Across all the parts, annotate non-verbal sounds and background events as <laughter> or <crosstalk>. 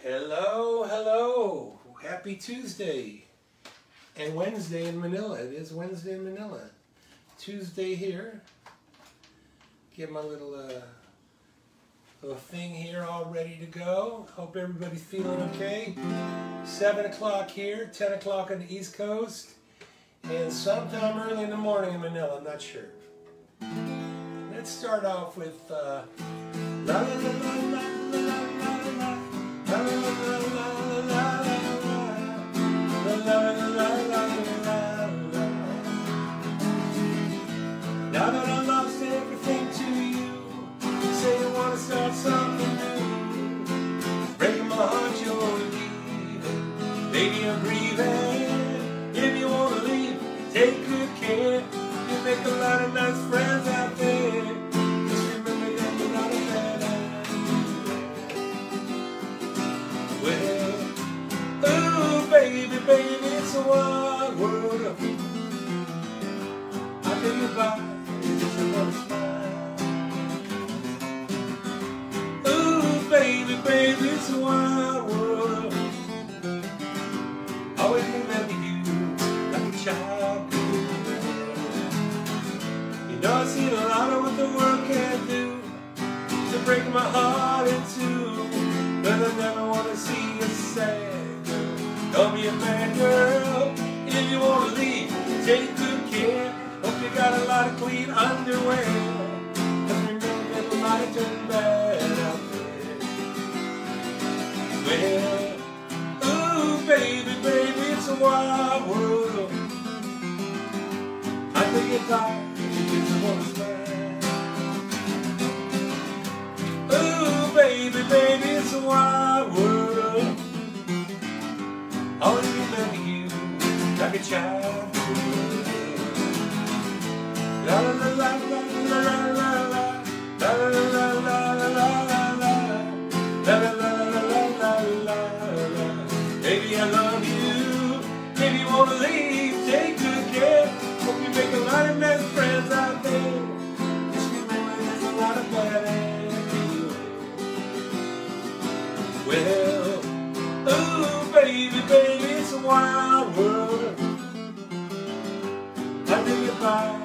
Hello, hello. Happy Tuesday. And Wednesday in Manila. It is Wednesday in Manila. Tuesday here. Get my little uh, little thing here all ready to go. Hope everybody's feeling okay. 7 o'clock here, 10 o'clock on the East Coast, and sometime early in the morning in Manila. I'm not sure. Let's start off with uh, la la la la la make a lot of nice friends out there. Just remember you're not a bad Well, ooh, baby, baby, it's a wild world. I tell you another smile. Ooh, baby, baby, it's a wild break my heart in two. But I never want to see you sad, girl. Don't be a bad girl. If you want to leave, take good care. Hope you got a lot of clean underwear. Cause remember that might turn bad out there. Well, ooh, baby, baby, it's a wild world. I think it's tired, you just wanna. Baby, baby, it's a wild world. Always remember you like a child. La la la la la la la la la la la la la la la la la la la Baby, I love you. If you wanna leave, take good care. Hope you make a lot of nice friends out there. Just remember there's a lot of bad Well, ooh, baby, baby, it's a wild world. I think a smile.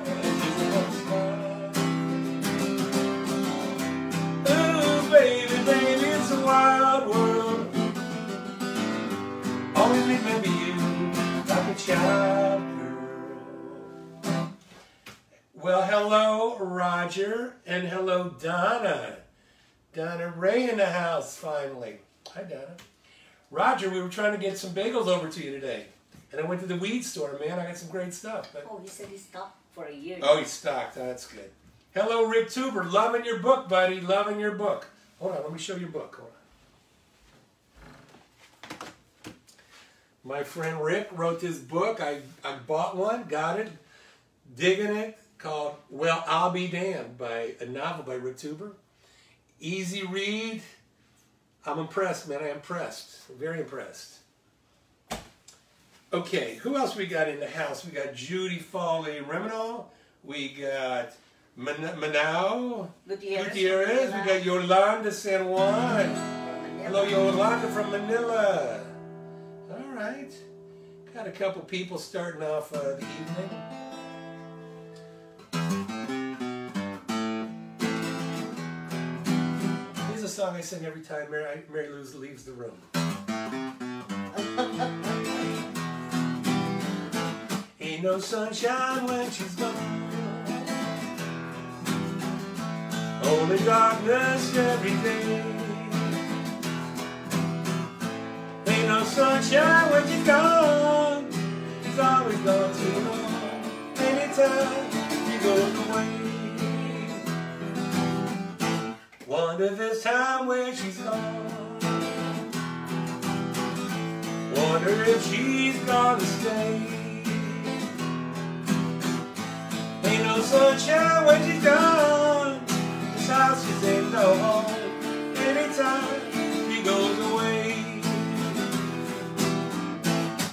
Ooh, baby, baby, it's a wild world. Always remember you like a child girl. Well, hello, Roger, and hello, Donna. Donna Ray in the house, finally. Hi, Donna. Roger, we were trying to get some bagels over to you today. And I went to the weed store, man. I got some great stuff. But... Oh, he said he stopped for a year. Oh, he's stocked. Oh, that's good. Hello, Rick Tuber. Loving your book, buddy. Loving your book. Hold on, let me show you your book. Hold on. My friend Rick wrote this book. I, I bought one, got it, digging it, called Well, I'll Be Damned, by a novel by Rick Tuber. Easy read. I'm impressed, man. I'm impressed. very impressed. Okay, who else we got in the house? We got Judy Foley Reminal. We got Man- Manao Gutierrez. Gutierrez. We got Yolanda San Juan. Hello, Yolanda from Manila. All right. Got a couple people starting off uh, the evening. Song I sing every time Mary, Mary Lou leaves the room. <laughs> Ain't no sunshine when she's gone. Only darkness every day. Ain't no sunshine when she's gone. It's always gone too long. Anytime she goes away. Wonder this time where she's gone. Wonder if she's gonna stay. Ain't no sunshine when she's gone. This house just ain't no home. Anytime she goes away.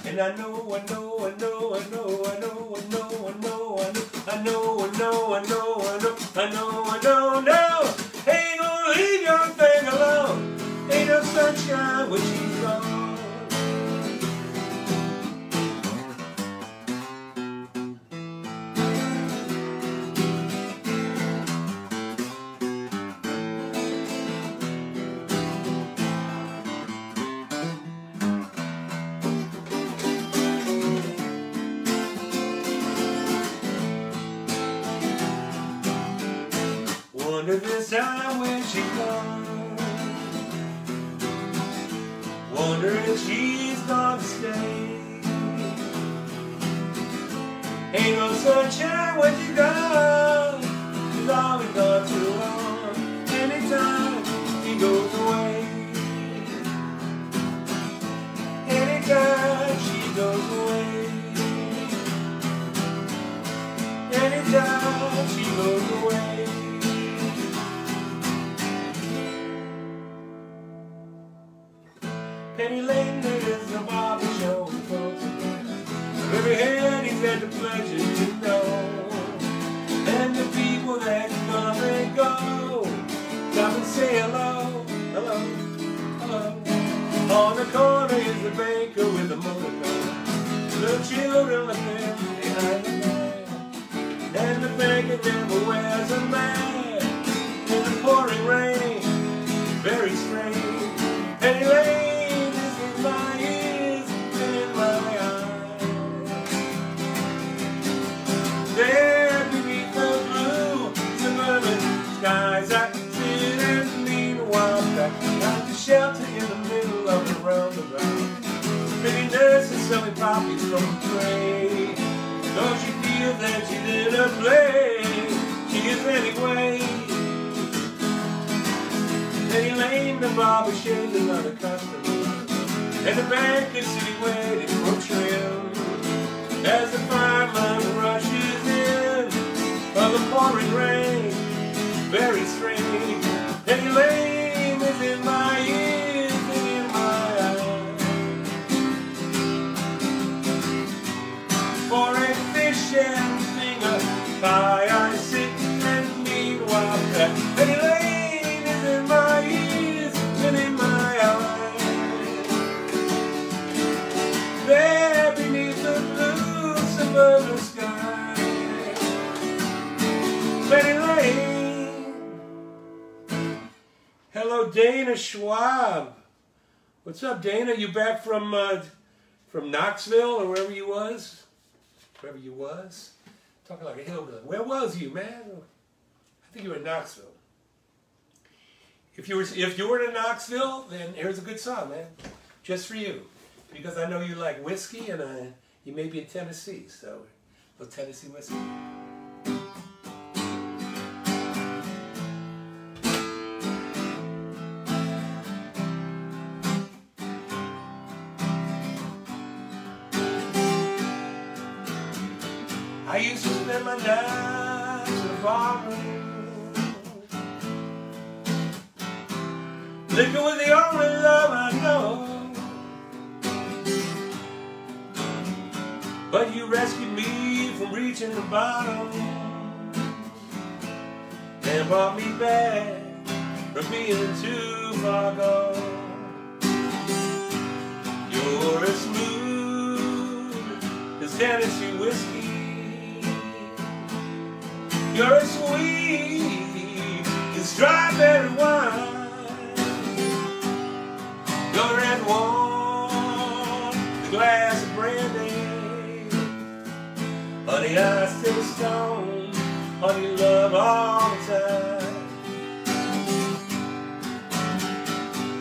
And I know, I know, I know, I know, I know, I know, I know, I know, I know, I know, I know, I know, I know, I know, no. Ain't what. Wonder this time when she comes. Wonder if she's gonna stay. Ain't no sunshine when she gone. She's always gone too long. Anytime she goes away. Anytime she goes away. Anytime she goes away. Penny Lane is a barber show folks Every head he's had the pleasure to know. And the people that come and go Stop and say hello, hello, hello. On the corner is the baker with a motor car. Little children looking behind the man And the banker never wears a mask. In the pouring rain, very strange. In my ears and my eyes. There beneath the blue suburban skies, I sit and lean shelter in the middle of the selling poppies from a tray. Don't you feel that she's in a play? She is anyway. Penny Lane, the barber shaves another customer. And the bank is sitting waiting for trim. As the fireman rushes in of the pouring rain, very strange. Penny Lane is in my ears and in my eyes. For a fish and finger pie, Dana Schwab. What's up, Dana? You back from uh, from Knoxville or wherever you was? Wherever you was? Talking like a hillbilly. Where was you, man? I think you were in Knoxville. If you were if you were in Knoxville, then here's a good song, man, just for you, because I know you like whiskey and uh, you may be in Tennessee, so a little Tennessee whiskey. Liquor was the only love I know. But you rescued me from reaching the bottom and brought me back from being too far gone. You're as smooth as Tennessee whiskey. You're as sweet as strawberry Honey, I stay stone. Honey, love all the time.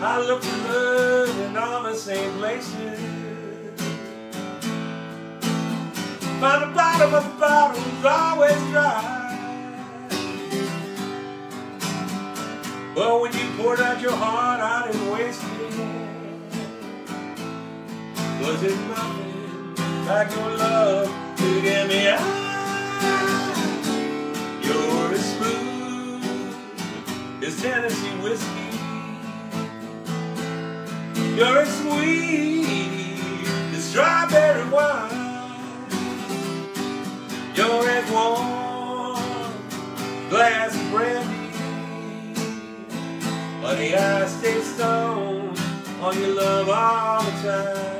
I look for love in all the same places. Find the bottom of the bottle's always dry. But when you poured out your heart, I didn't waste it. Was it nothing like your love to get me out? You're as smooth as Tennessee whiskey. You're as sweet as strawberry wine. You're as warm glass of brandy. Honey, I stay stoned. on your love all the time.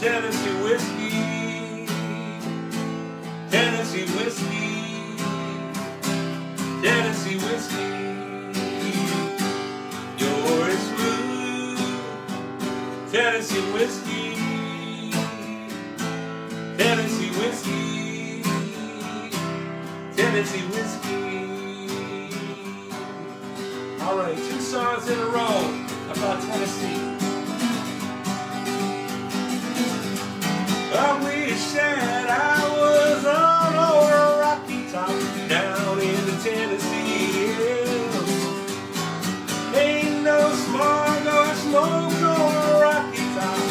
Tennessee whiskey, Tennessee whiskey, Tennessee whiskey. You're smooth, Tennessee whiskey, Tennessee whiskey, Tennessee whiskey. All right, two songs in a row about Tennessee. I wish that I was on rocky top down in the Tennessee hills. Ain't no smog or smoke rocky top.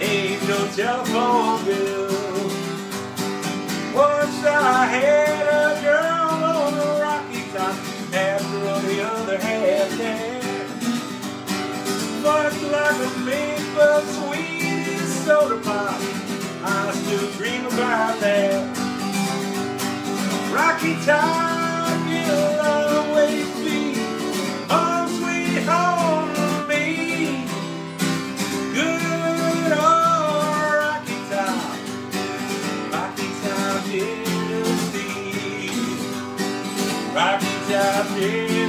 Ain't no telephone bill. Once I had a girl on a rocky top after the other like a soda pop. I still dream about that. Rocky Top, you'll always be home sweet home to me. Good old Rocky Top, Rocky Top, Tennessee. Rocky Top, Tennessee.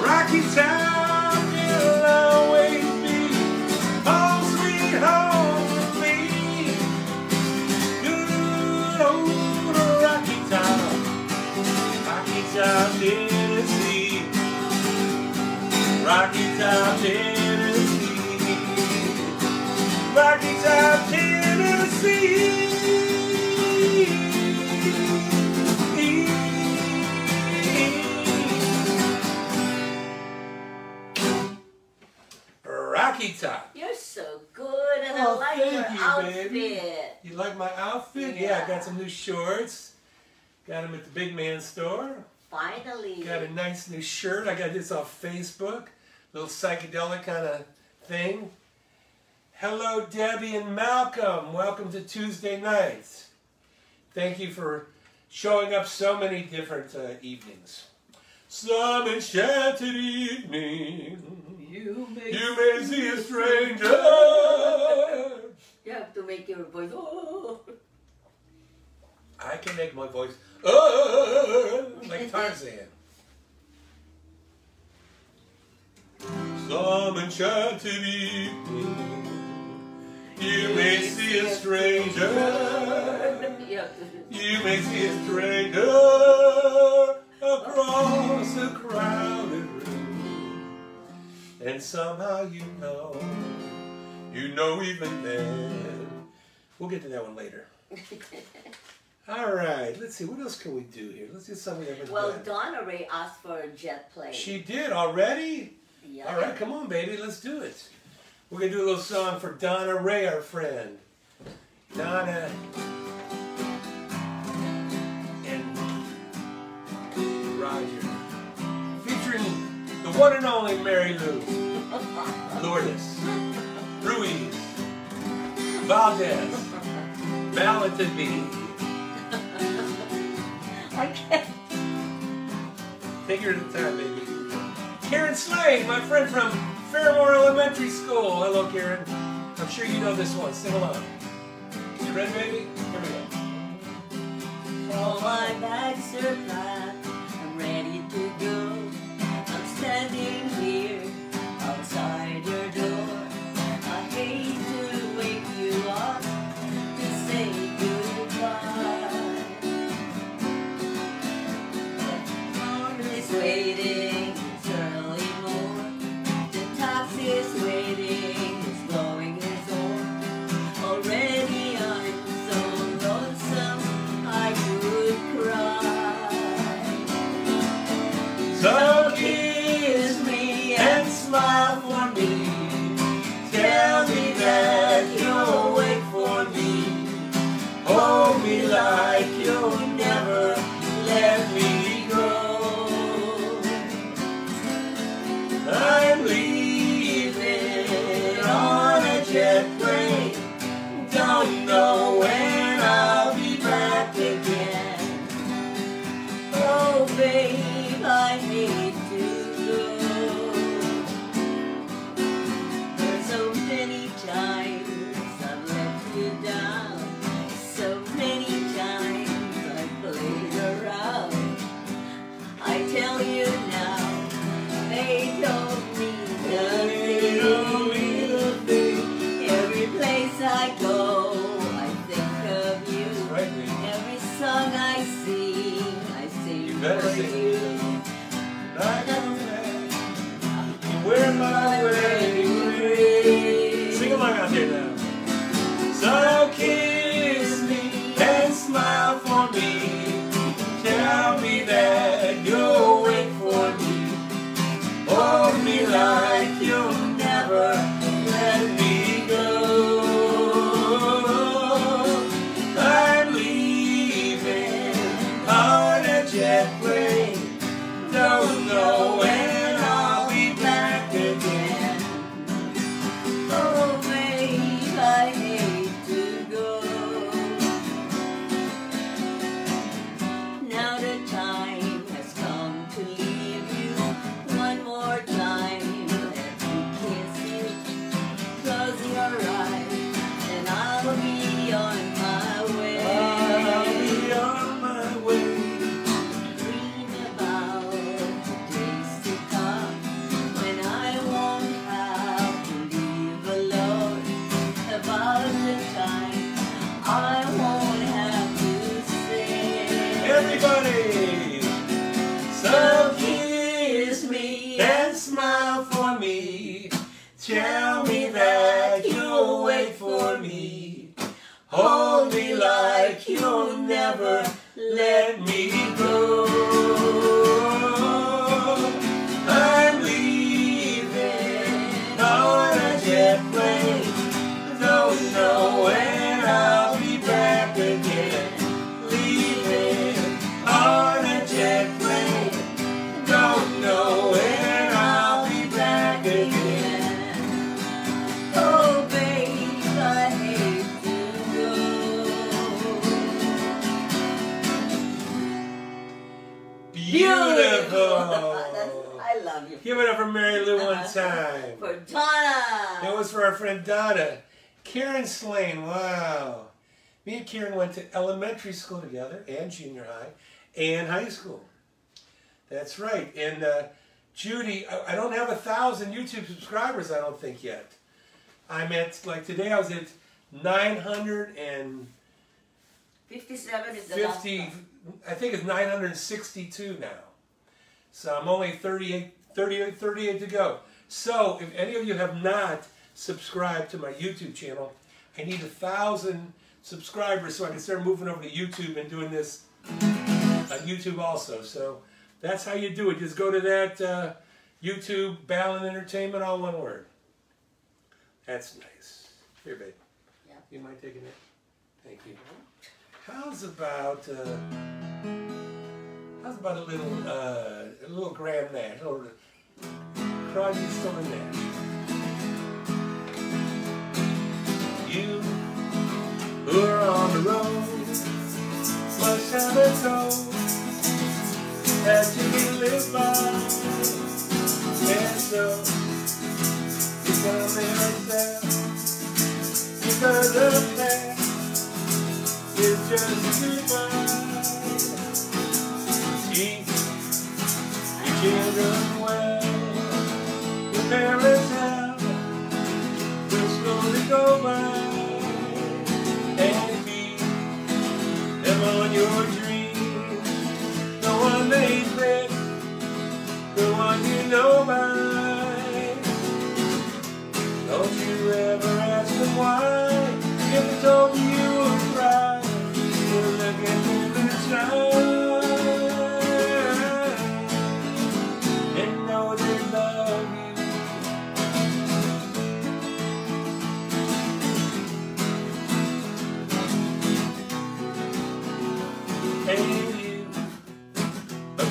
Rocky Top will always be sweet home me. Good old Rocky Rocky Tennessee. Rocky Top, Tennessee. Rocky Tennessee. Outfit? Yeah, I Yeah. got some new shorts. Got them at the big man store. Finally. Got a nice new shirt. I got this off Facebook. Little psychedelic kind of thing. Hello, Debbie and Malcolm. Welcome to Tuesday nights. Thank you for showing up so many different uh, evenings. Some enchanted evening, You make, you may see a stranger. <laughs> You have to make your voice. Oh. <laughs> I can make my voice oh, like Tarzan. Some enchanted evening, you may see a stranger. <laughs> You You may see a stranger across a crowded room, and somehow you know, you know even then. We'll get to that one later. <laughs> All right, let's see. What else can we do here? Let's do something we haven't well, done. Donna Ray asked for a jet plane. She did already. yeah. All right, come on, baby, let's do it. We're gonna do a little song for Donna Ray, our friend. Donna and Roger, featuring the one and only Mary Lou, <laughs> Lourdes, Ruiz, Valdez, Valentin B. Take her time, baby. Karen Slade, my friend from Fairmore Elementary School. Hello, Karen. I'm sure you know this one. Sing along. You ready, baby? Here we go. All my bags are. I'm ready to go. Waiting. Elementary school together and junior high and high school. That's right. And uh, Judy, I, I don't have a thousand YouTube subscribers, I don't think yet. I'm at, like today I was at 950, 57 is the last one. I think it's 962 now. So I'm only 38, 38, 38 to go. So if any of you have not subscribed to my YouTube channel, I need a thousand subscribers so I can start moving over to YouTube and doing this on YouTube also. So that's how you do it. Just go to that uh, YouTube, Ballen Entertainment, all one word. That's nice. Here, babe. Yeah. You mind taking it? Thank you. How's about uh, how's about a little uh, a little Graham Nash, a little Crosby, Stills and Nash. Who are on the road must have a code that you can live by, and so well. Because the past is just goodbye. Your children well. Your parents have will slowly go by. Them on your dreams. The one they bet, the one you know by. Don't you ever ask them why. If they told you you would cry, you're looking in the time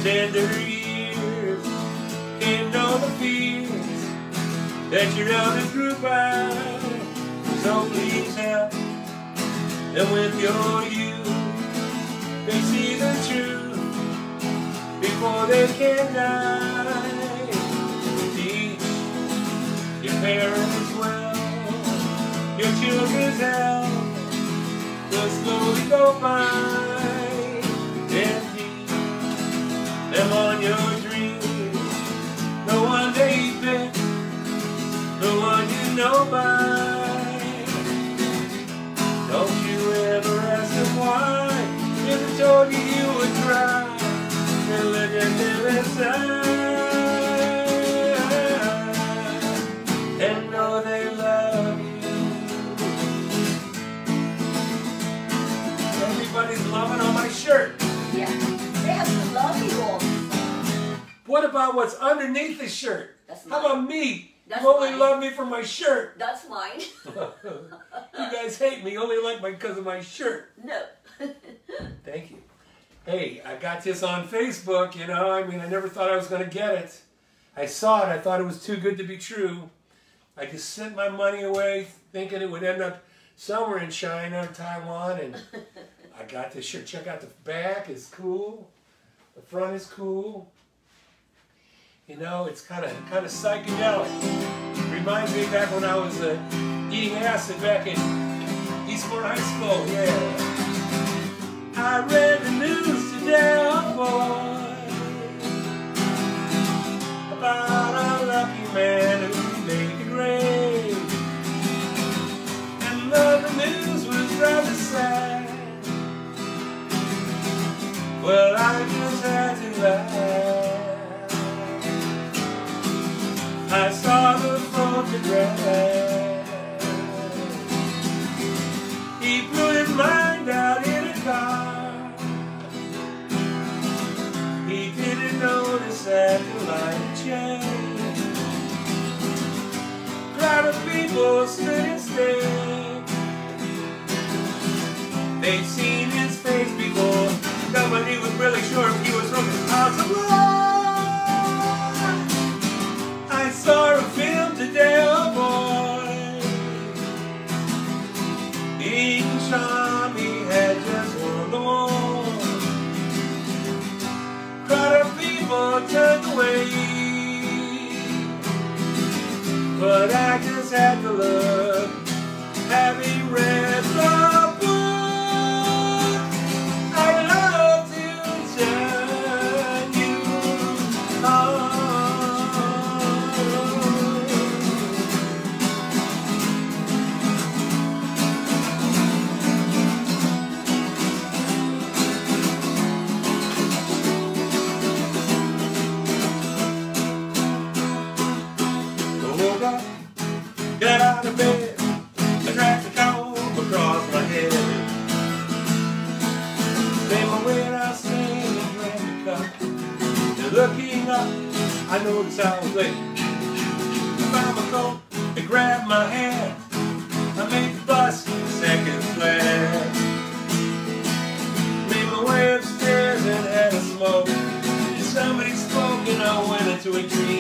tender years can know the fears that your elders grew by. So please help them with your youth. They see the truth before they can die. Teach your parents well, your children's health will slowly go by. Them on your dreams. The one they pick, the one you know by. Don't you ever ask them why. If they told you you would try, and let you live inside. What about what's underneath the shirt? That's How mine. about me? That's you only mine. love me for my shirt. That's mine. <laughs> you guys hate me only like my because of my shirt. no. <laughs> Thank you. Hey, I got this on Facebook, you know. I mean, I never thought I was going to get it. I saw it. I thought it was too good to be true. I just sent my money away thinking it would end up somewhere in China or Taiwan. And <laughs> I got this shirt. Check out the back. It's cool. The front is cool. You know, it's kind of kind of psychedelic. Reminds me back when I was uh, eating acid back in Eastmore High School. Yeah. I read the news today, oh boy, about a lucky man who made the grave. And though the news was rather sad, well, I just had to laugh. I saw the photograph. He blew his mind out in a car. He didn't notice that the light changed. Crowd of people stood and stared. They'd seen his face before. Nobody was really sure if he was from his house of I but I just had to look. I know I was late. I found my coat and grabbed my hand. I made the bus second class. Made my way upstairs and had a smoke. And somebody spoke and I went into a dream.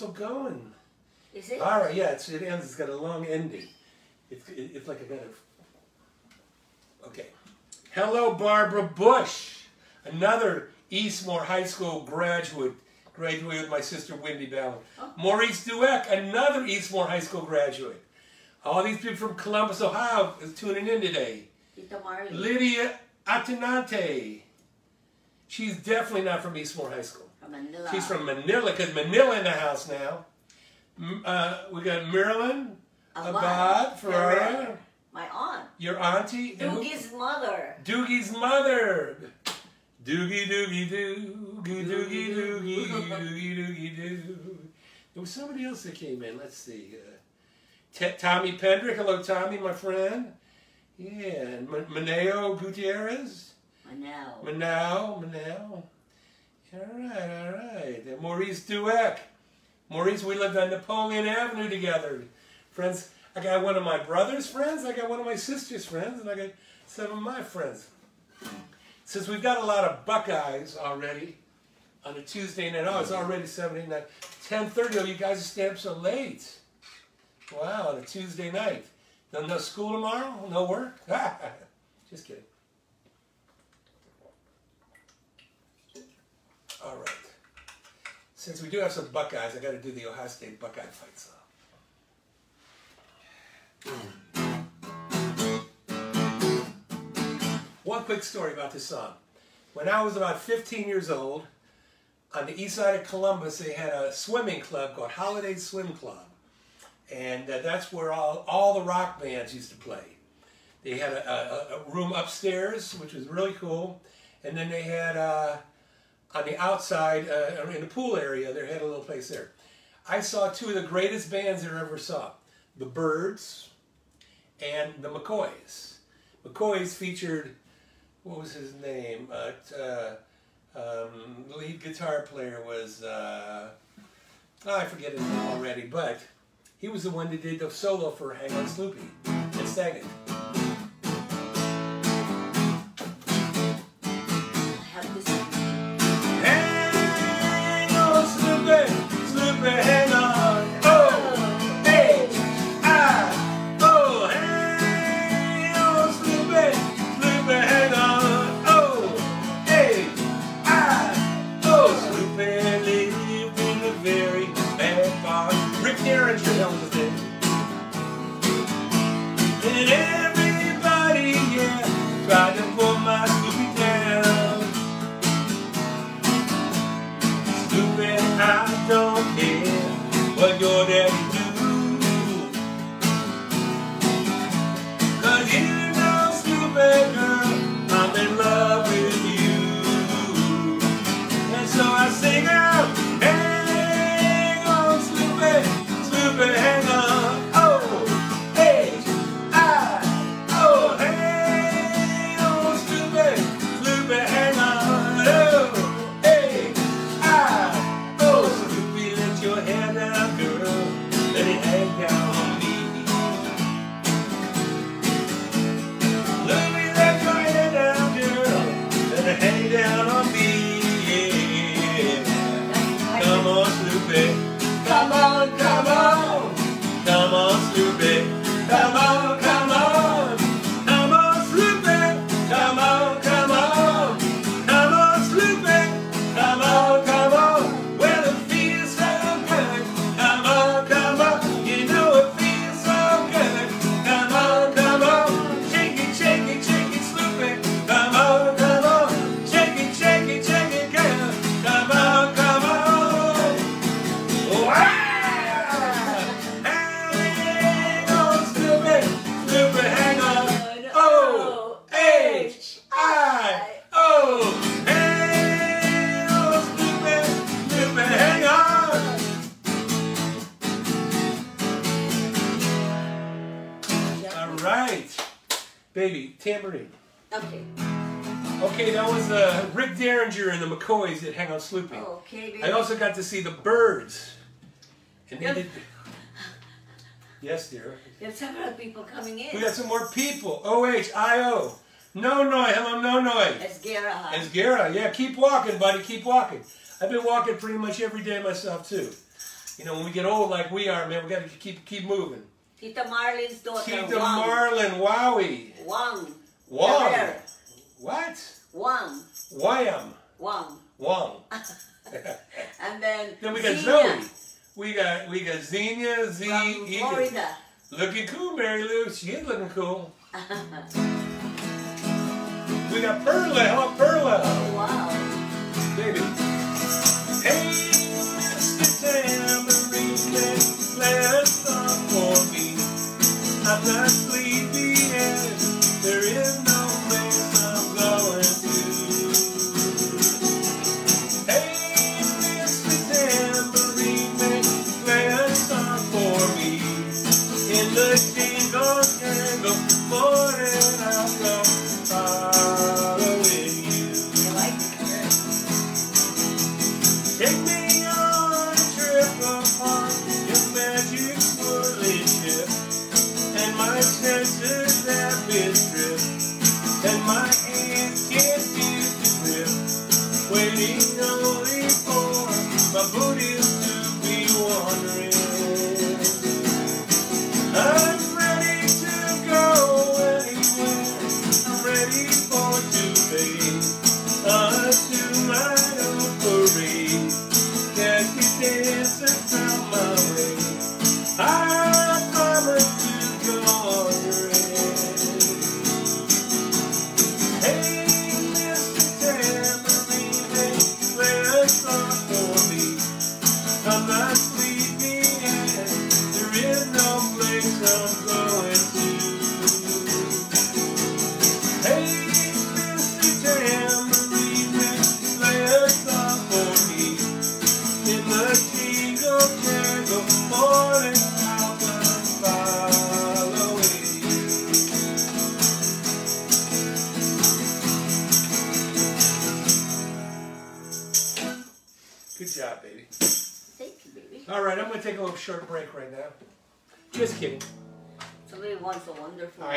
Still going. Is it? All right, yeah, it's, it ends. It's got a long ending. It's it, it's like a kind of. Okay. Hello, Barbara Bush, another Eastmoor High School graduate. Graduated with my sister Wendy Ballard. Oh. Maurice Dueck, another Eastmoor High School graduate. All these people from Columbus, Ohio, is tuning in today. Lydia Atenante. She's definitely not from Eastmoor High School. Manila. She's from Manila, because Manila in the house now. Uh, we got Marilyn Abad Abad Ferrara. My aunt. your auntie, and who- Doogie's mother. Doogie's mother. Doogie doogie doo, goo doogie doogie, doogie doogie doo. There was somebody else that came in. Let's see. Uh, T- Tommy Pendrick. Hello, Tommy, my friend. Yeah, and M- Maneo Gutierrez. Manao. Manao, Manao. All right, all right. And Maurice Dueck. Maurice, we lived on Napoleon Avenue together. Friends, I got one of my brother's friends, I got one of my sister's friends, and I got some of my friends. Since we've got a lot of Buckeyes already on a Tuesday night, oh, it's already 7, 8, 9, 10.30. Oh, you guys are staying up so late. Wow, on a Tuesday night. No, no school tomorrow? No work? <laughs> Just kidding. All right. Since we do have some Buckeyes, I got to do the Ohio State Buckeye fight song. One quick story about this song. When I was about 15 years old, on the east side of Columbus, they had a swimming club called Holiday Swim Club. And uh, that's where all, all the rock bands used to play. They had a, a, a room upstairs, which was really cool. And then they had, uh, on the outside, uh, in the pool area, they had a little place there. I saw two of the greatest bands I ever saw. The Byrds and the McCoys. McCoys featured, what was his name? Uh, uh, um, lead guitar player was, uh, oh, I forget his name already, but he was the one that did the solo for Hang on Sloopy and sang it. Sloopy. Okay, oh, baby. I also got to see the Byrds. And Yep. did. Yes, dear. There's several people coming in. We got some more people. O H I O. No Noi. Hello, No Noi. It's Gara. It's Gara. Yeah, keep walking, buddy. Keep walking. I've been walking pretty much every day myself too. You know, when we get old like we are, man, we got to keep keep moving. Tita Marlin's daughter, Tita Wang. Marlin, Wowie. Wang. Wong. Ferrer. What? Wang. Wham. Wang. Wong. <laughs> And then, Then we got Zena Zoe. We got we got Xenia Z. from E- Florida. Looking cool, Mary Lou. She is looking cool. <laughs> We got Perla. Hello, Perla. Oh, wow. Baby.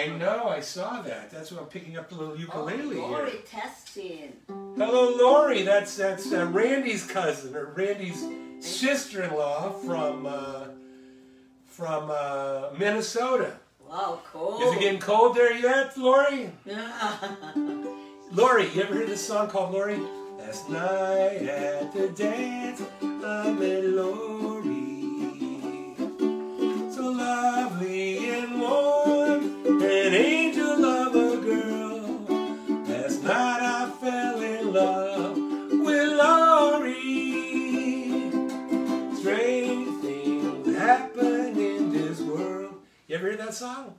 I know, I saw that. That's why I'm picking up the little ukulele Oh, Lori here. testing. Hello, Lori. That's that's uh, Randy's cousin or Randy's sister-in-law from uh, from uh, Minnesota. Wow, cool. Is it getting cold there yet, Lori? <laughs> Lori, you ever heard this song called Lori? Last night at the dance, I met Lori. So lovely and warm, ever hear that song?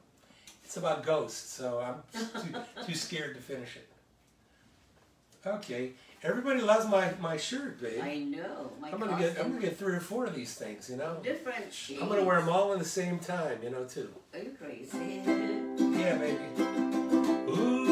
It's about ghosts, so I'm too, too scared to finish it. Okay, everybody loves my, my shirt, babe. I know. My I'm gonna get I'm gonna get three or four of these things, you know. different shades. I'm gonna wear them all at the same time, you know, too. Are you crazy? Yeah, maybe. Somewhere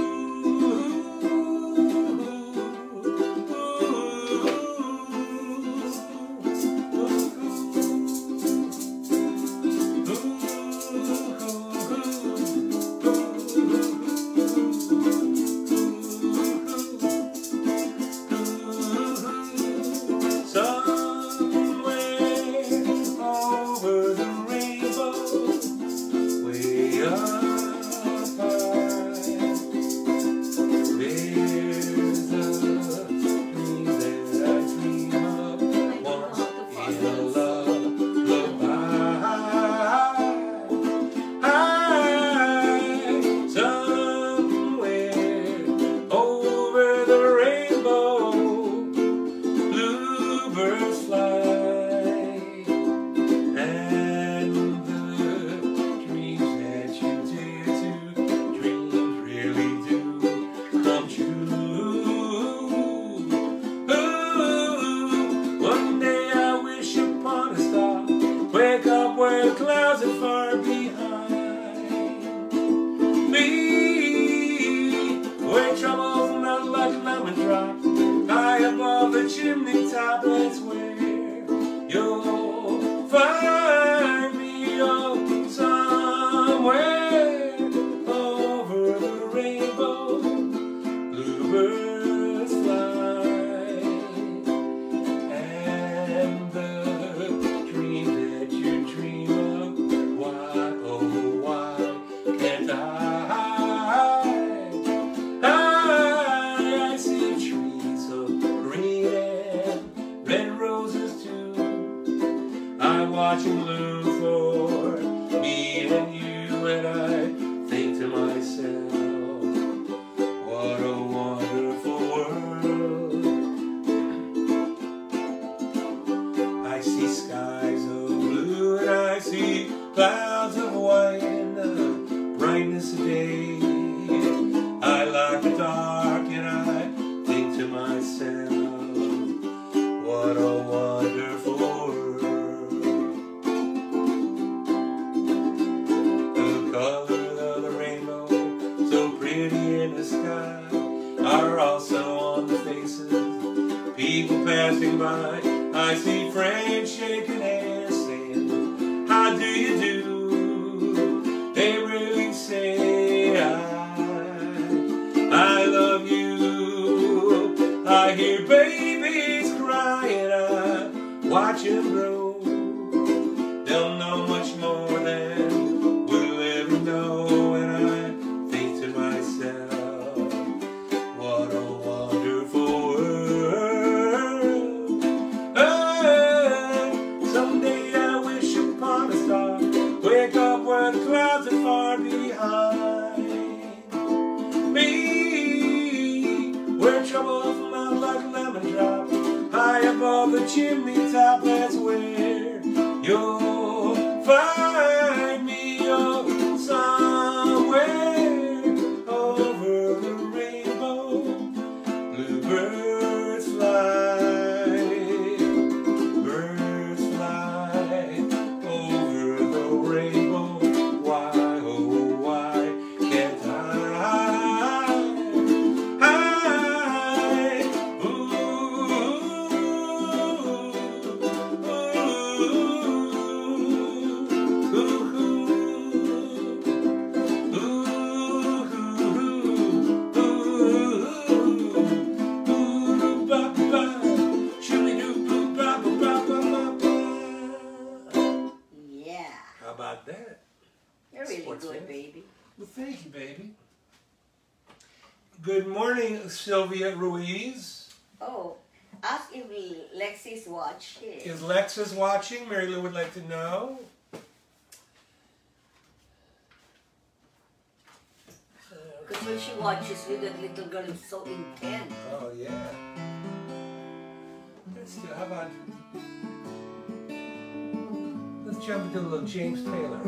James Taylor.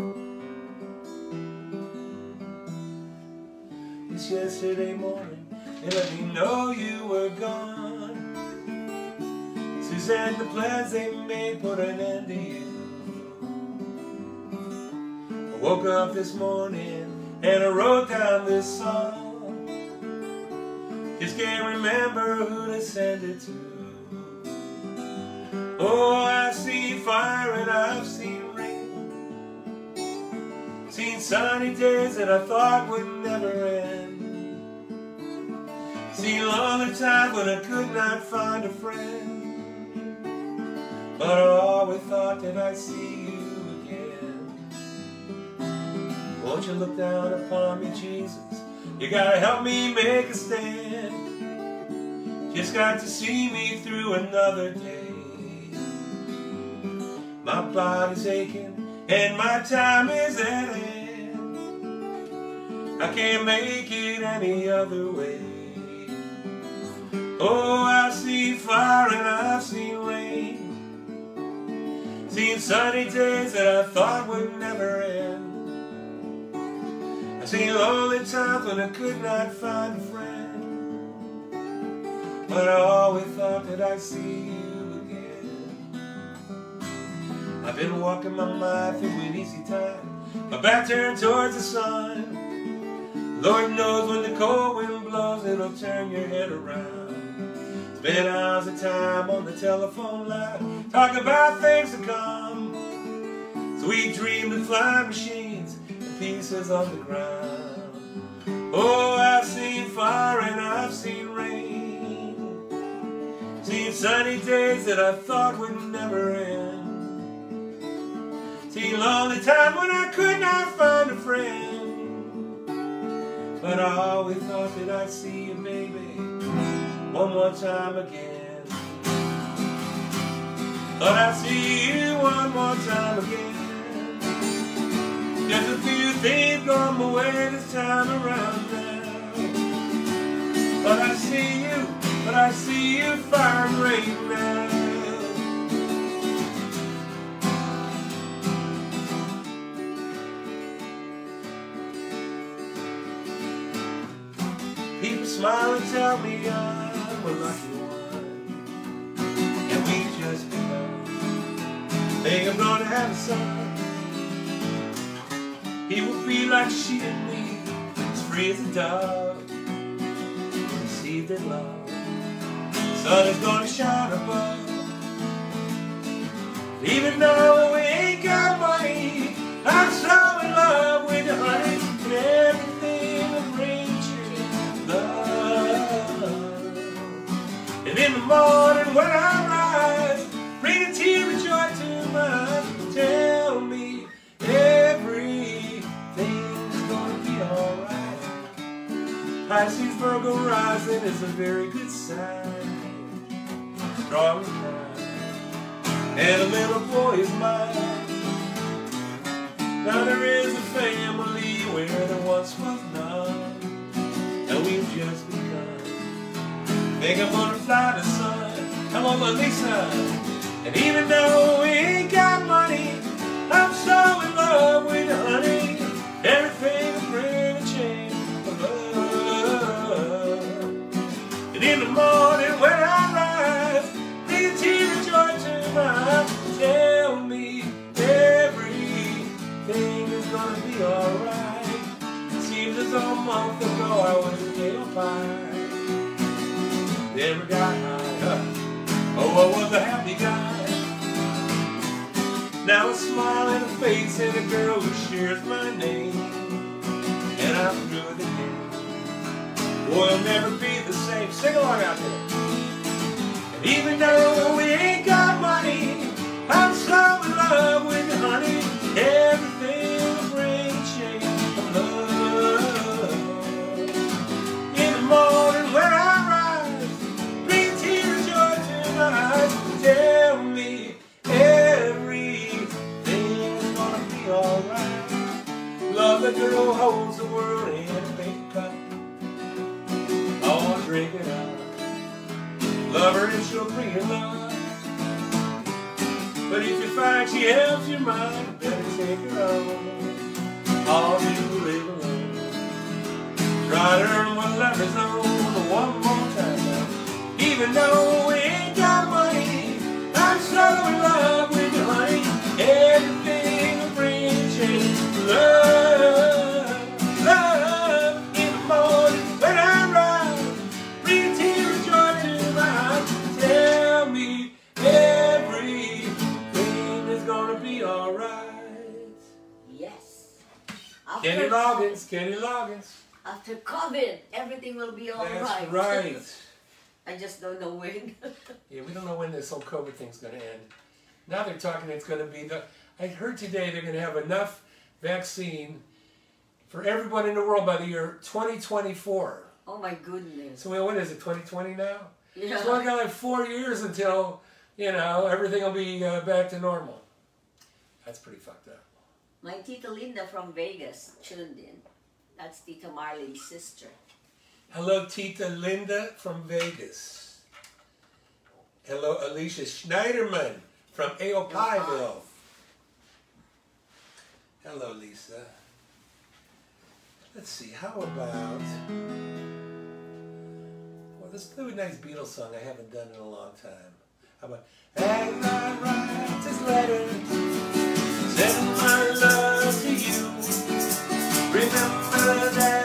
It's yesterday morning, and let me know you were gone. Suzanne, the plans they made put an end to you. I woke up this morning and I wrote down this song. Just can't remember who to send it to. Oh, I see fire and I've sunny days that I thought would never end. Seen the time when I could not find a friend. But I always thought that I'd see you again. Won't you look down upon me, Jesus? You gotta help me make a stand. Just got to see me through another day. My body's aching and my time is at end. I can't make it any other way. Oh, I've seen fire and I've seen rain. Seen sunny days that I thought would never end. I've seen lonely times when I could not find a friend. But I always thought that I'd see you again. I've been walking my mind through an easy time. My back turned towards the sun. Lord knows when the cold wind blows, it'll turn your head around. Spend hours of time on the telephone line, talk about things to come. Sweet dreams of flying machines and pieces on the ground. Oh, I've seen fire and I've seen rain. Seen sunny days that I thought would never end. See, lonely time when I could not find a friend. But I always thought that I'd see you, baby, one more time again. But I'd see you one more time again. Just a few things gone my way this time around now. But I see you, but I see you and rain now. Smile and tell me I'm a lucky one. And we just begun. Think I'm gonna have a son. He will be like she and me, as free as a dove, conceived in love. Sun is gonna shine above. Even though we ain't got money, I'm so in love with you, honey, and everything And in the morning when I rise, bring a tear of joy to my eyes. Tell me everything's gonna be alright. Pisces Virgo rising is a very good sign. Mind, and a little boy is mine. Now there is a family where there once was none, and we've just. Think I'm gonna fly sun. Come on, Lisa. And even though we ain't got money, I'm so in love with you, honey. Everything will bring a change love. And in the morning when I rise, bring a tear of joy to eyes. Tell me everything is gonna be alright. Seems as though a month ago I was a little pie. Never got high. Huh? Oh, I was a happy guy. Now a smile and a face and a girl who shares my name. And I'm the game. Boy, I'll never be the same. Sing along out there. And even though we she'll bring you love. But if you find she helps your mind, better take her on. All you live alone. Try to earn what love is on one more time now. Even though we ain't got money, I'm so in love with you, honey. Everything bring change. Love, Kenny Loggins, Kenny Loggins. after COVID, everything will be all That's right. right. <laughs> I just don't know when. <laughs> Yeah, we don't know when this whole COVID thing's going to end. Now they're talking it's going to be the. I heard today they're going to have enough vaccine for everyone in the world by the year 2024. oh my goodness. So what is it? 2020 now? Yeah. So I got like four years until you know everything will be uh, back to normal. That's pretty fucked up. My Tita Linda from Vegas tuned in. That's Tita Marley's sister. Hello, Tita Linda from Vegas. Hello, Alicia Schneiderman from Aopiville. Hello, Lisa. Let's see, how about. Well, let's do a nice Beatles song I haven't done in a long time. How about. As I write this letter, send my love to you. Remember that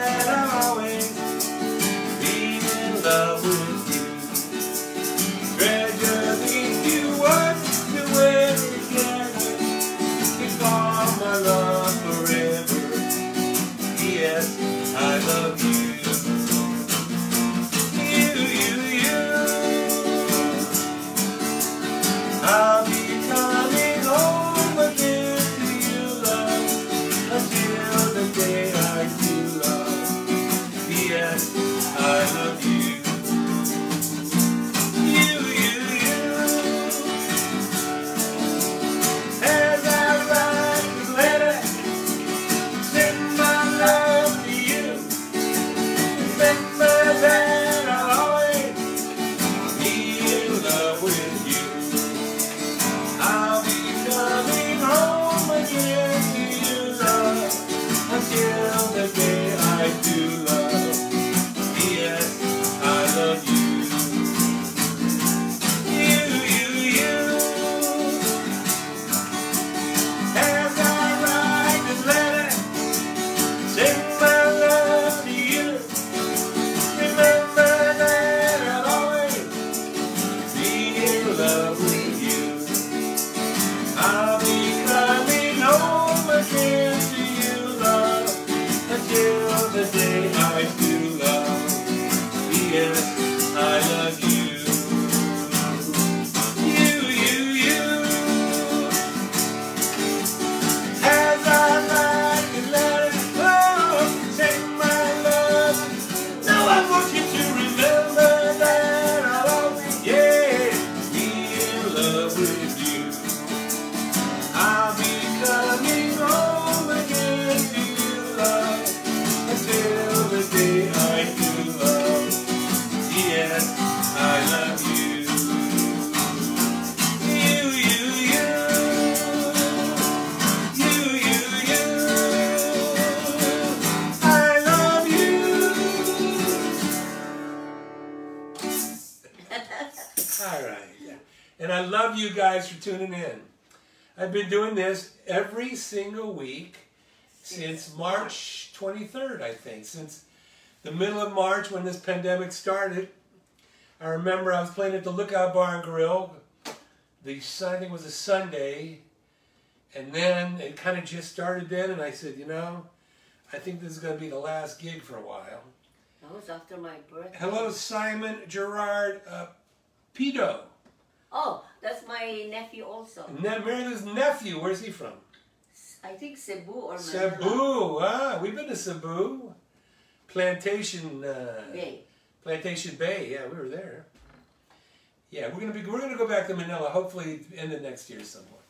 I've been doing this every single week since March 23rd, I think. Since the middle of March when this pandemic started. I remember I was playing at the Lookout Bar and Grill. The, I think it was a Sunday. And then it kind of just started then, and I said, you know, I think this is going to be the last gig for a while. That was after my birthday. Hello, Simon Gerard uh, Pido. Oh, that's my nephew also. Ne- Meredith's nephew. Where's he from? I think Cebu or Manila. Cebu. Ah, we've been to Cebu. Plantation. Uh, Bay. Plantation Bay. Yeah, we were there. Yeah, we're gonna be. We're gonna go back to Manila. Hopefully, end of next year somewhere.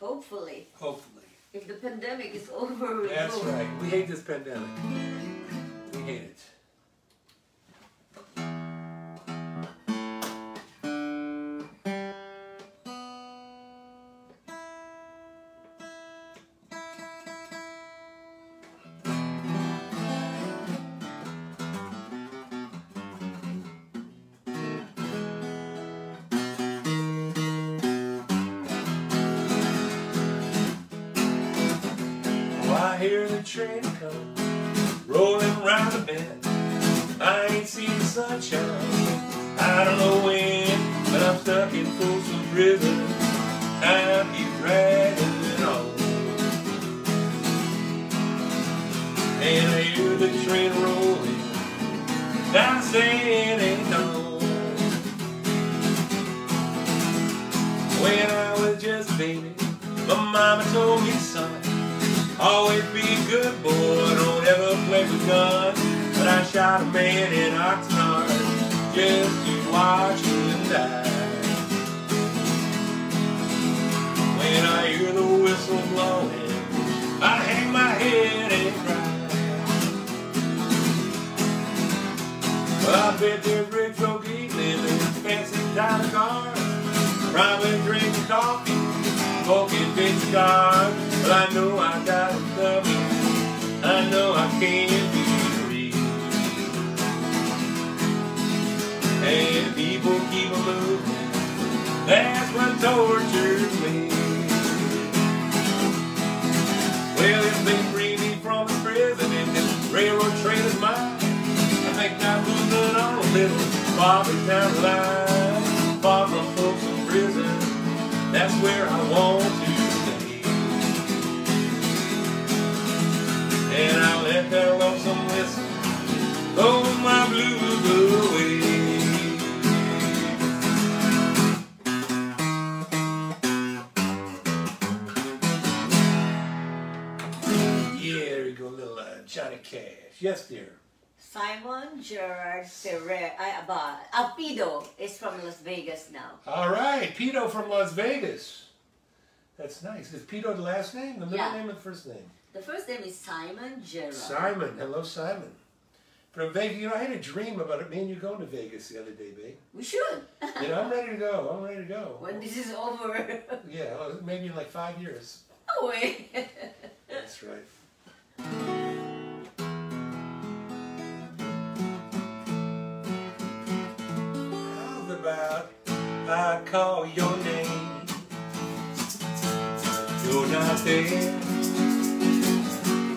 Hopefully. Hopefully. If the pandemic is <laughs> over, That's right. We hate this pandemic. We hate it. Gerard Ferrer, I, about, Apido ah, is from Las Vegas now. All right, Pito from Las Vegas. That's nice. Is Pito the last name? The middle Yeah. name or the first name? The first name is Simon Gerard. Simon. Hello, Simon. From Vegas. You know, I had a dream about it. Me and you going to Vegas the other day, babe. We should. <laughs> You know, I'm ready to go. I'm ready to go. when this is over. <laughs> Yeah, maybe in like five years. no way. <laughs> That's right. I call your name? You're not there.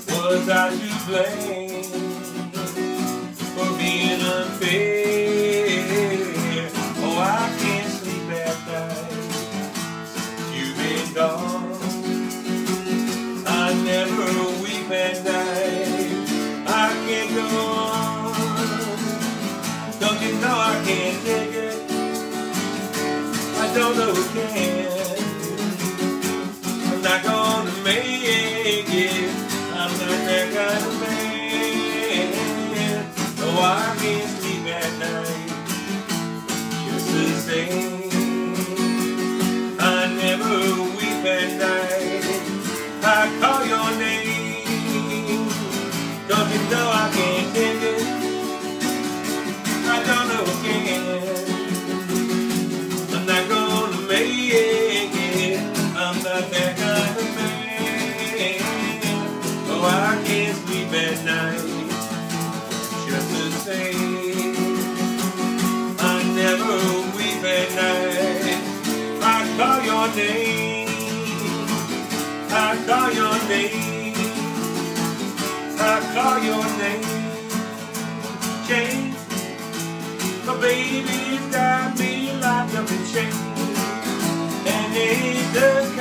Was I to blame for being unfair? Don't know who your name. I call your name. I call your name. Jane, the baby's got me locked up in chains. And it does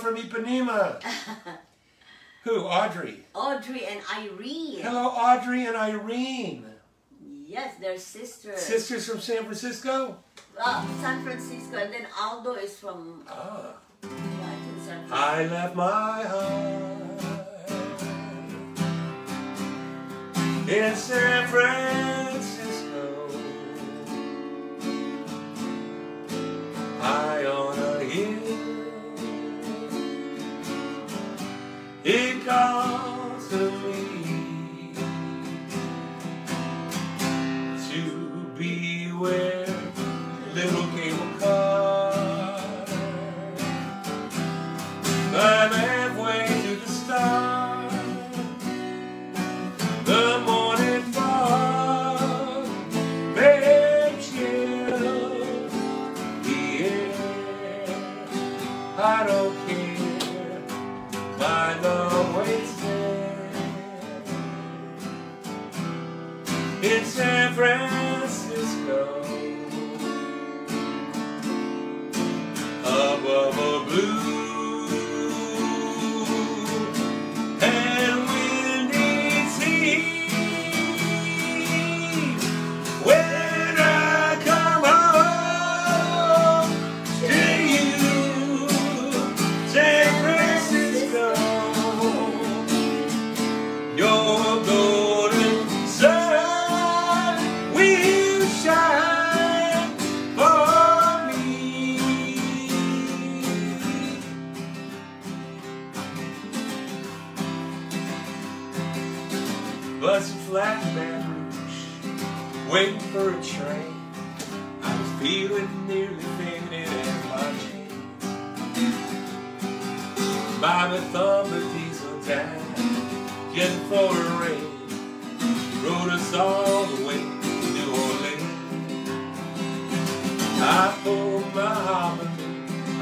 from Ipanema. <laughs> Who? Audrey. Audrey and Irene. Hello, Audrey and Irene. Yes, they're sisters. Sisters from San Francisco? Uh, San Francisco, and then Aldo is from. Ah. Yeah, I, I left my heart in San Francisco. I Because. costs for a rain. Rode us all the way to New Orleans. I pulled my hopper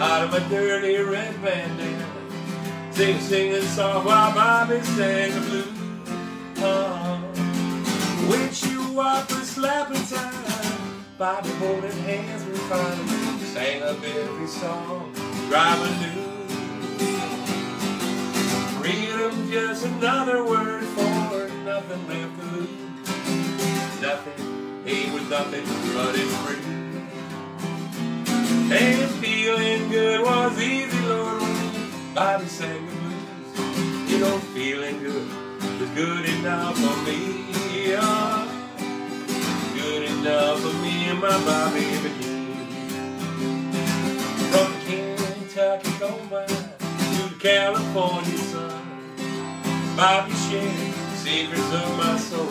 out of my dirty red bandana. Sing, sing a song while Bobby sang the blues. Uh-huh. When you up with slapping time Bobby holding hands with fun Sang up every song, driving new just another word for nothing left to lose. Nothing, he was nothing but his free. And feeling good was easy, Lord, when Bobby sang the blues. You know, feeling good was good enough for me. Oh, good enough for me and my Bobby McGee. From Kentucky gold mine to the California sun. Bobby shared secrets of my soul.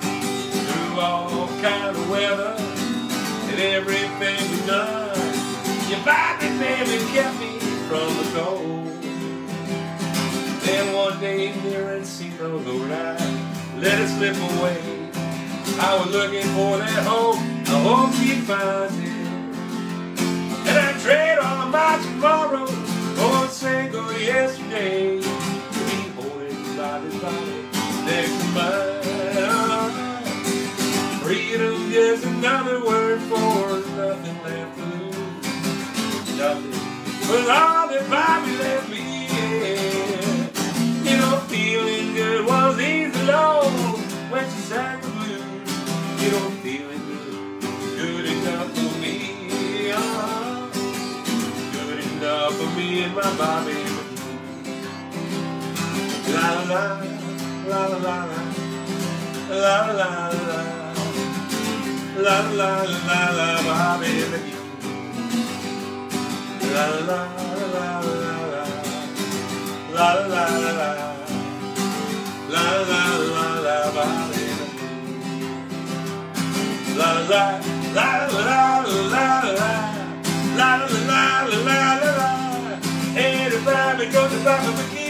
Through all kind of weather and everything we've done, your Bobby baby kept me from the cold. Then one day near Encino, Lord, I let it slip away. I was looking for that hope, I hope she finds it. And I trade all my tomorrow for a single yesterday. Next to mine. Another word for nothing left to lose. All that Bobby left me. You good was when she good, good enough for me. Good enough for me and my Bobby. La la la la la la la la la la la la la Bobby McGee. La la la la la la la la la la la la la Bobby La la la la la la la la la la la la la Everybody go to Bobby McGee, yeah.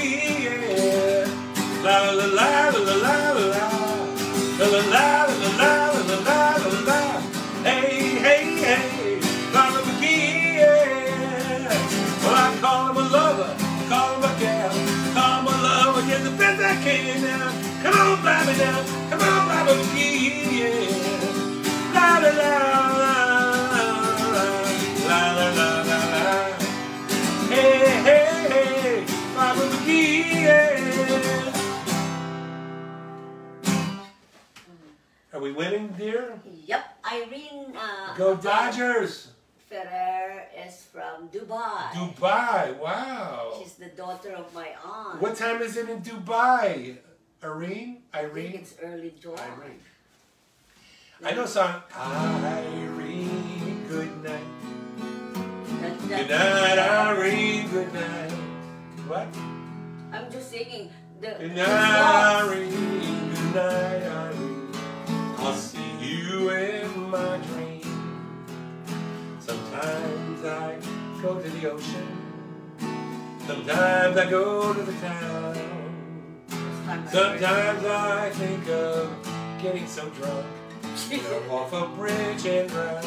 La la la la la la la la la la la la la la Hey, hey, hey, Bobby McGee, yeah. Well, I call him a lover, call him a gal, call him a lover, get the best I can now. Come on, Bobby now, come on, Bobby McGee, yeah. La la la winning, dear? Yep, Irene uh, Go Dodgers! Ferrer is from Dubai. Dubai, wow. She's the daughter of my aunt. What time is it in Dubai? Irene? Irene? it's early July. Irene. I know song. Irene, good night. Good night, Irene, good night. What? I'm just singing the Good night. Irene, good night, Irene. I'll see you in my dream. Sometimes I go to the ocean. Sometimes I go to the town. I Sometimes I think of getting so drunk, jump off a bridge and drown.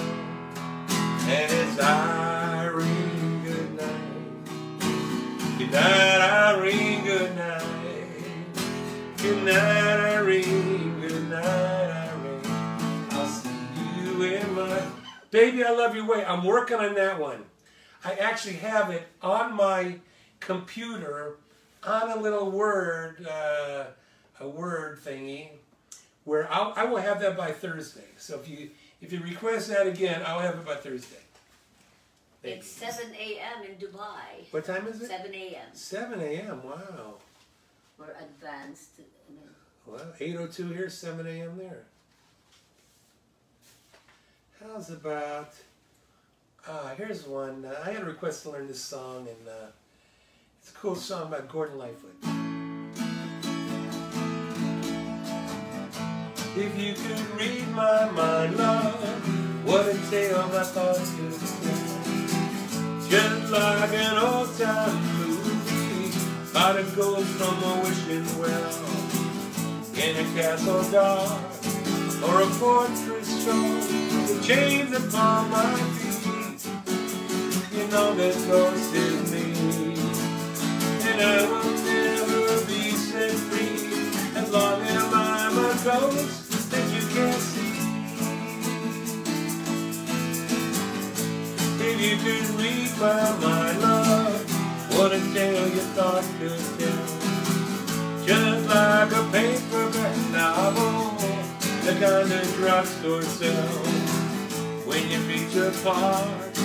And it's Irene, good night. Good night, Irene, good night. Good night, Irene, good night, Baby, I love your way. I'm working on that one. I actually have it on my computer on a little word, uh, a word thingy, where I'll, I will have that by Thursday. So if you if you request that again, I'll have it by Thursday. Thank It's you. 7 a.m. in Dubai. What time is it? 7 a.m. 7 a.m. Wow. We're advanced. Well, 8.02 here, 7 a.m. there. How's about, uh, here's one. Uh, I had a request to learn this song, and uh, it's a cool song by Gordon Lightfoot. If you could read my mind, love, what a tale my thoughts could tell. Just like an old time movie, about a ghost from a wishing well in a castle dark or a fortress strong chains upon my feet. You know ghost is me, and I will never be set free as long as I'm a ghost that you can't see. If you could read my mind, love, what a tale your thoughts could tell. just like a paperback novel, the kind of drugstore sells. When you reach a part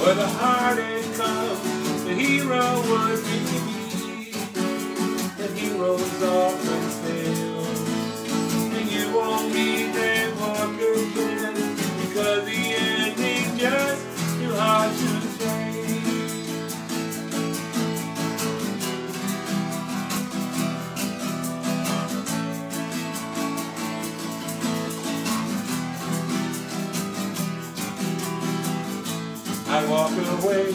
where the heartache comes, the hero would be. The heroes often fail, and you won't meet their book again because the ending just too hard to say. Walk away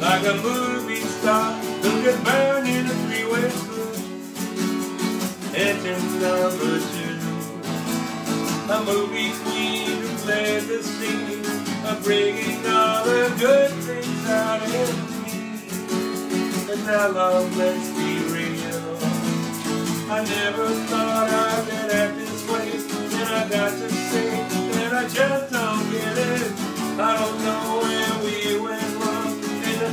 like a movie star who could burn in a three-way switch. Engine number two, a movie queen who played the scene of bringing all the good things out in me. And now love, let's be real. I never thought I'd get at this way, and I got to say that I just don't get it. I don't know where we went wrong, and the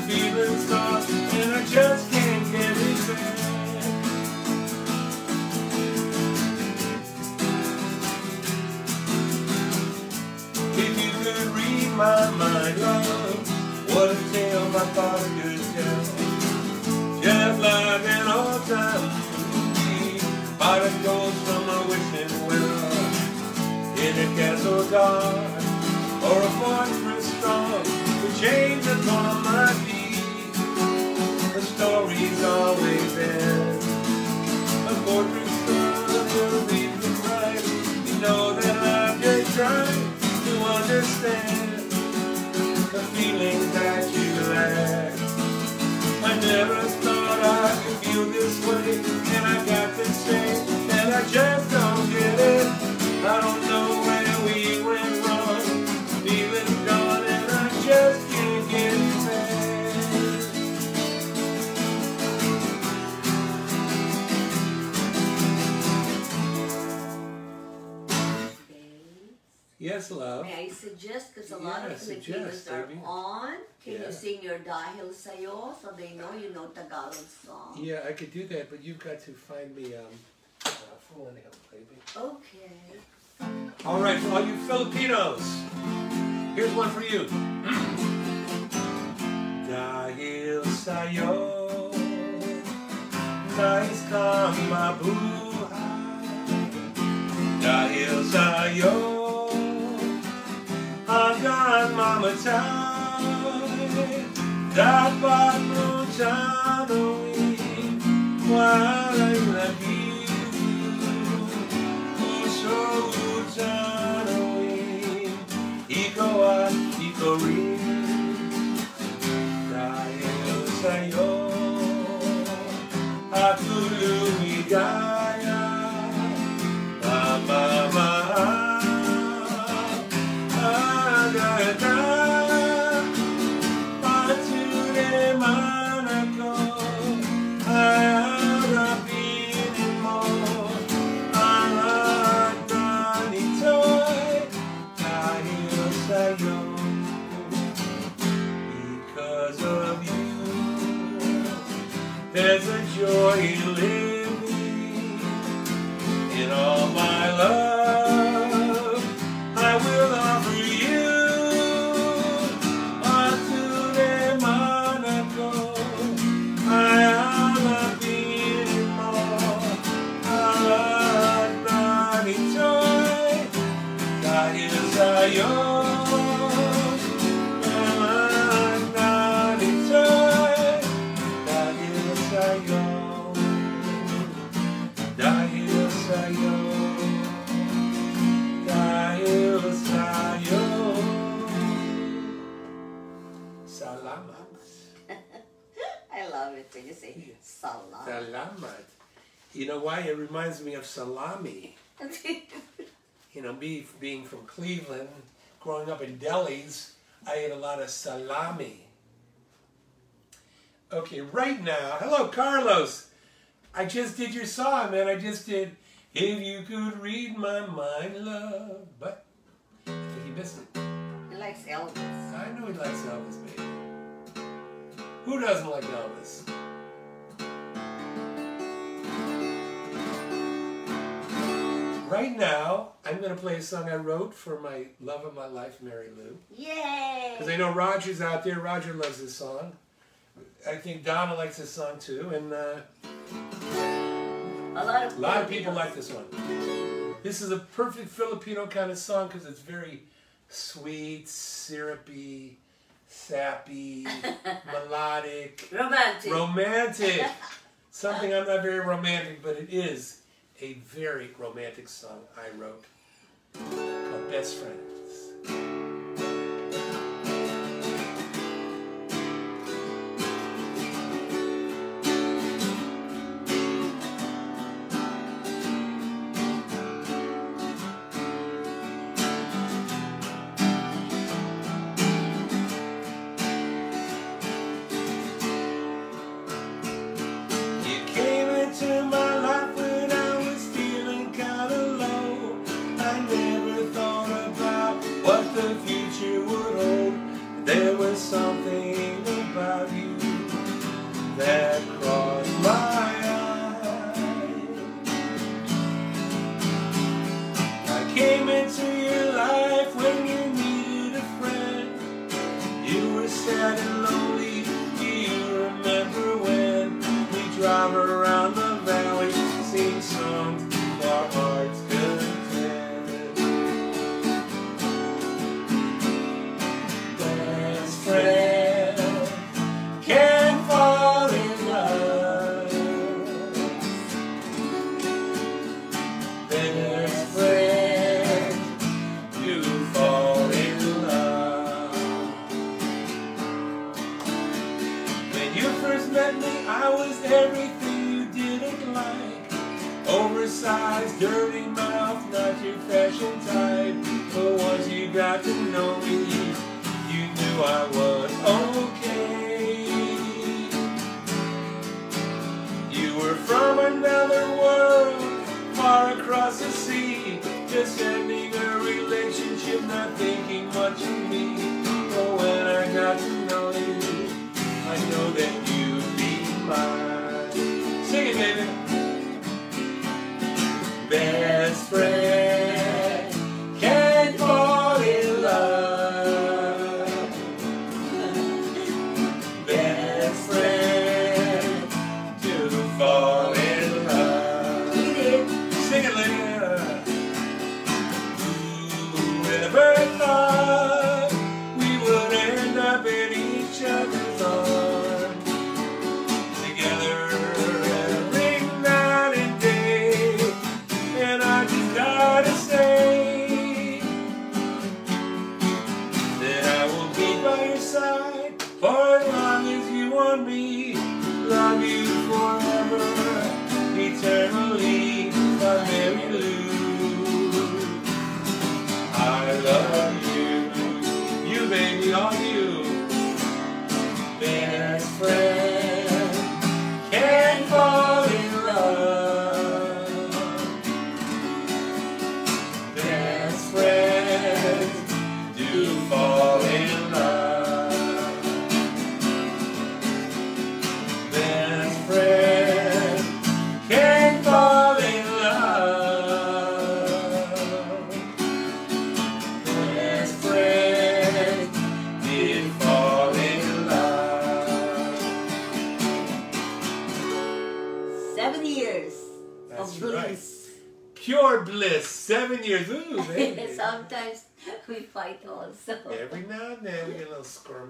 and I just can't get it back. If you could read my mind, love, what a tale my could tell. Just like an old-time movie, from a wishing well, in a castle dark or a fortress strong, the chains upon my feet. The story's always ends. A fortress strong will lead me right. You know that I'm just trying to understand the feeling that you lack. I never thought I could feel this way, and I got to say that I just don't get it. I don't know Yes, love. May I suggest, because a lot Yeah, of Filipinos are baby. on, can Yeah. you sing your Dahil Sa'yo so they know you know Tagalog song? Yeah, I could do that, but you've got to find me um, uh, full and help, baby. Okay. All right, for all you Filipinos, here's one for you. <clears throat> Dahil sa'yo, nais kang mabuhay. Dahil sa'yo, hanggang mamatay. Dapat mong tanungin, walay nag-ibig. Puso tanungin, ikaw at ikaw rin. Dahil sa'yo, ako lumigaya. Mamamahal, there's a joy in I love it when you say salam. Salamat You know why? It reminds me of salami <laughs> You know, me being from Cleveland, growing up in delis, I ate a lot of salami. Okay, right now, hello Carlos. I just did your song, man. I just did If You Could Read My Mind, Love. But he missed it. he likes Elvis. I know he likes Elvis, baby. Who doesn't like Elvis? right now, I'm going to play a song I wrote for my love of my life, Mary Lou. Yay! Because I know Roger's out there. Roger loves this song. I think Donna likes this song too. And uh, a lot of, a lot of people like this one. This is a perfect Filipino kind of song because it's very sweet, syrupy, sappy, <laughs> melodic, romantic. romantic. <laughs> Something I'm not very romantic, but it is a very romantic song I wrote called Best Friends.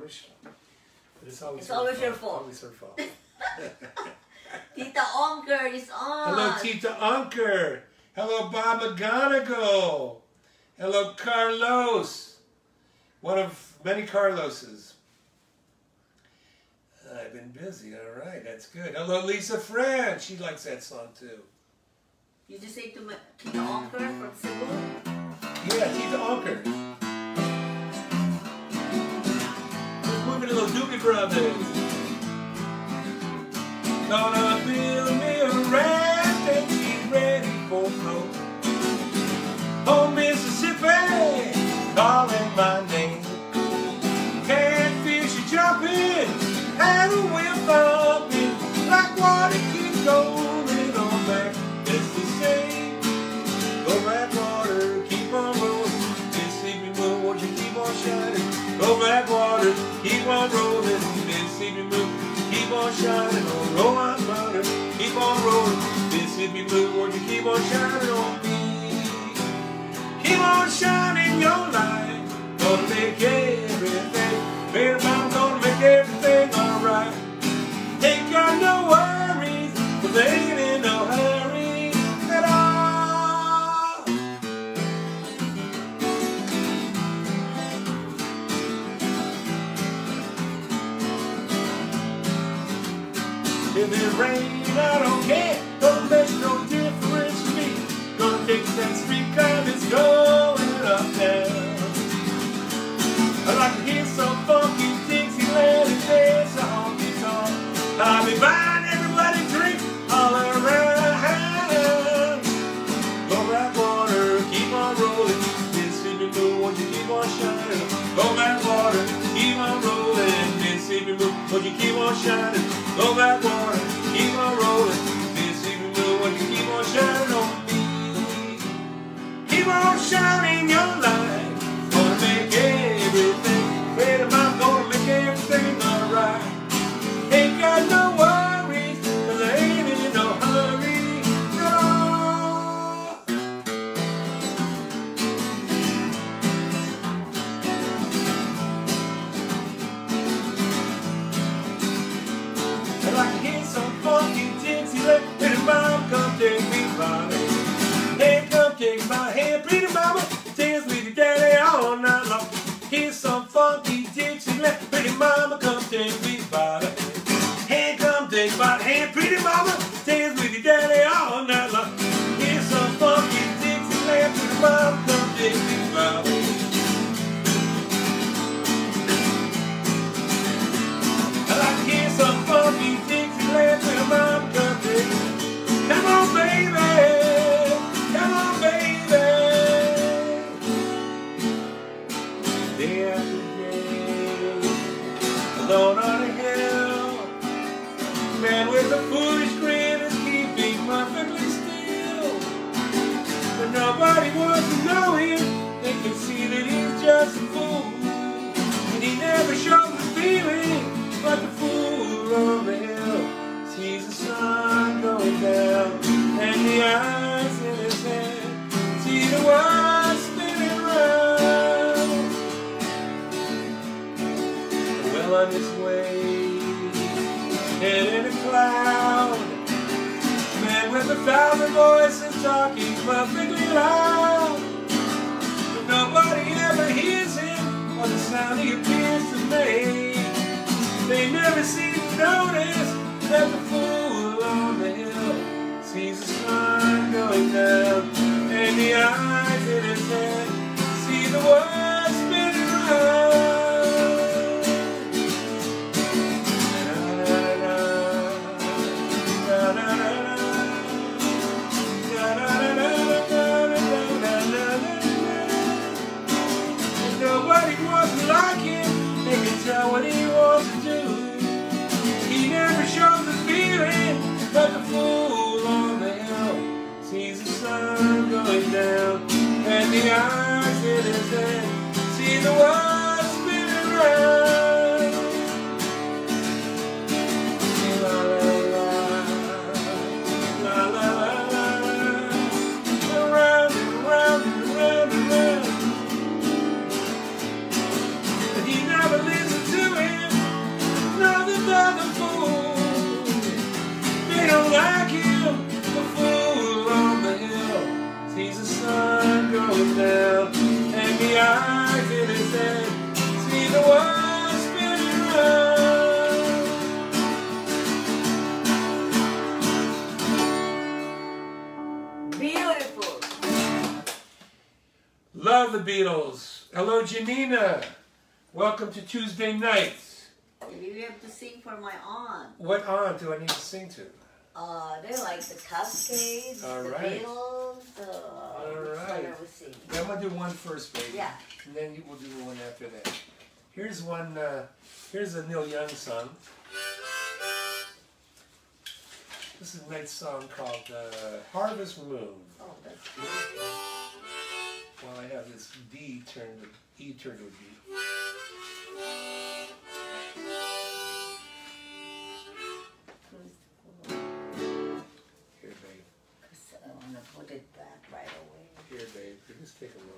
But it's always It's her always your fault. Always her fault. <laughs> Tita Onker is on. Hello, Tita Unker. Hello, Bob McGonigal. Hello, Carlos. One of many Carloses. I've been busy. All right, that's good. Hello, Lisa Fran. She likes that song too. You just say to my Tita Onker from Cebu. Yeah, Tita Unker. Little Doobie Brothers. Gonna build me a raft and get ready for flow. Oh, Mississippi, calling my name. Keep on rolling, Mississippi blue. Keep on shining on, roll on water, keep on rolling, Mississippi blue. Won't you keep on shining on me? Keep on shining your light, gonna make everything. Baby, I'm gonna make everything If it rain, I don't care. Don't make no difference to me. Gonna take that street cause it's going up there. I like to hear some funky Dixieland and dance a honky tonk. I'll be buying everybody drink all around. Go back water, keep on rolling. Mississippi blue, won't you keep on shining? Go back water, keep on rolling. Mississippi blue, won't you keep on shining? Go back water, keep on rolling. Mississippi blue, won't you keep on shining on me? Keep on shining your light. Funky Dixieland. Pretty mama, come take me by the hand. Come take my hand, pretty mama. Dance with your daddy all night long. Here's some funky Dixieland. Pretty mama, come take me by the. I like to hear some funky Man with a foolish grin is keeping perfectly still. But nobody wants to know him. They can see that he's just a fool. And he never shows the feeling like a fool on the hill sees the sun going down and the eyes in his head see the world spinning round. Well on his with a thousand voices talking perfectly loud. But nobody ever hears him or the sound he appears to make. They never seem to notice that the fool on the hill sees the sun going down and the eyes in his head down, and the eyes in his head see the world Love the Beatles. Hello, Janina. Welcome to Tuesday nights. You have to sing for my aunt. What aunt do I need to sing to? Uh, they like the Cascades, All the right. Beatles. Uh, All right. Singing. I'm gonna do one first, baby. Yeah. And then we'll do one after that. Here's one. Uh, here's a Neil Young song. This is a nice song called uh, "Harvest Moon." Oh, while I have this D turned, E turned to a D. Here, babe. I want to put it back right away. Here, babe. Just take a look.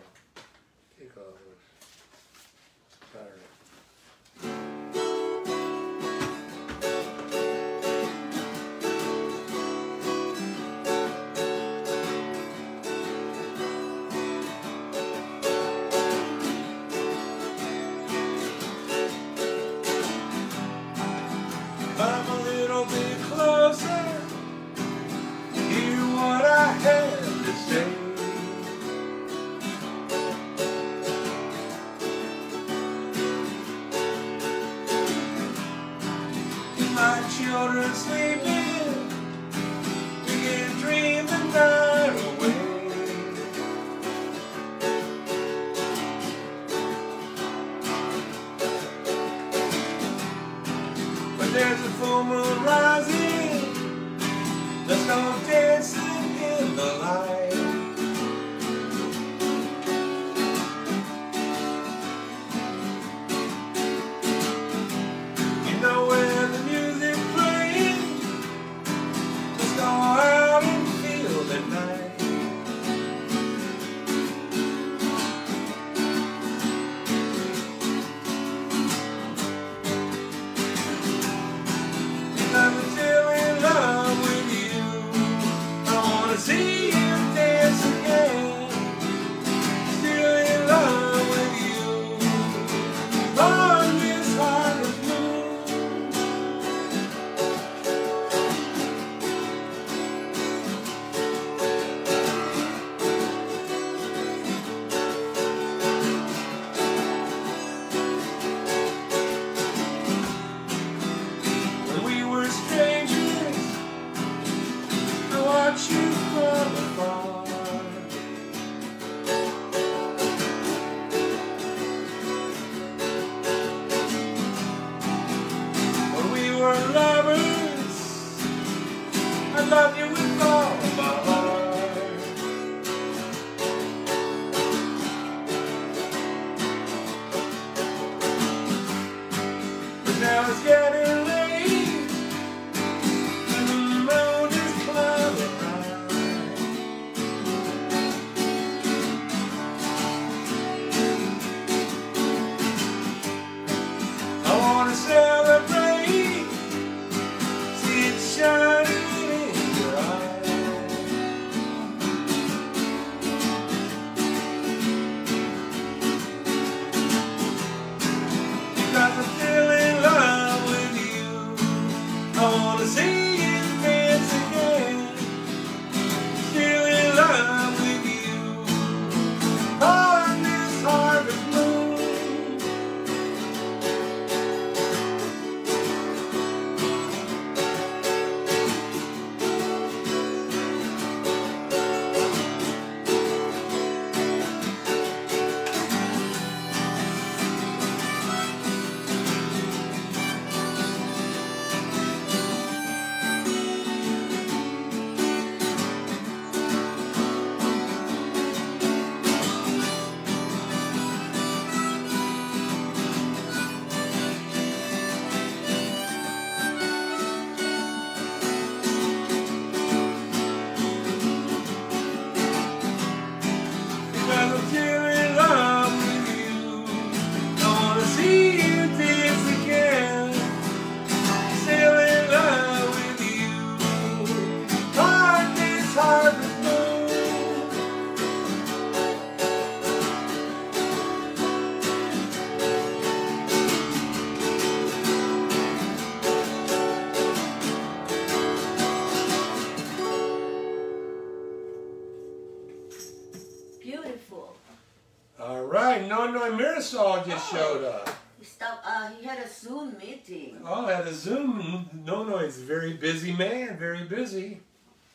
No Mirasol just Oh. showed up. He stopped. Uh, he had a Zoom meeting. Oh, at a Zoom. No No he's a very busy man, very busy.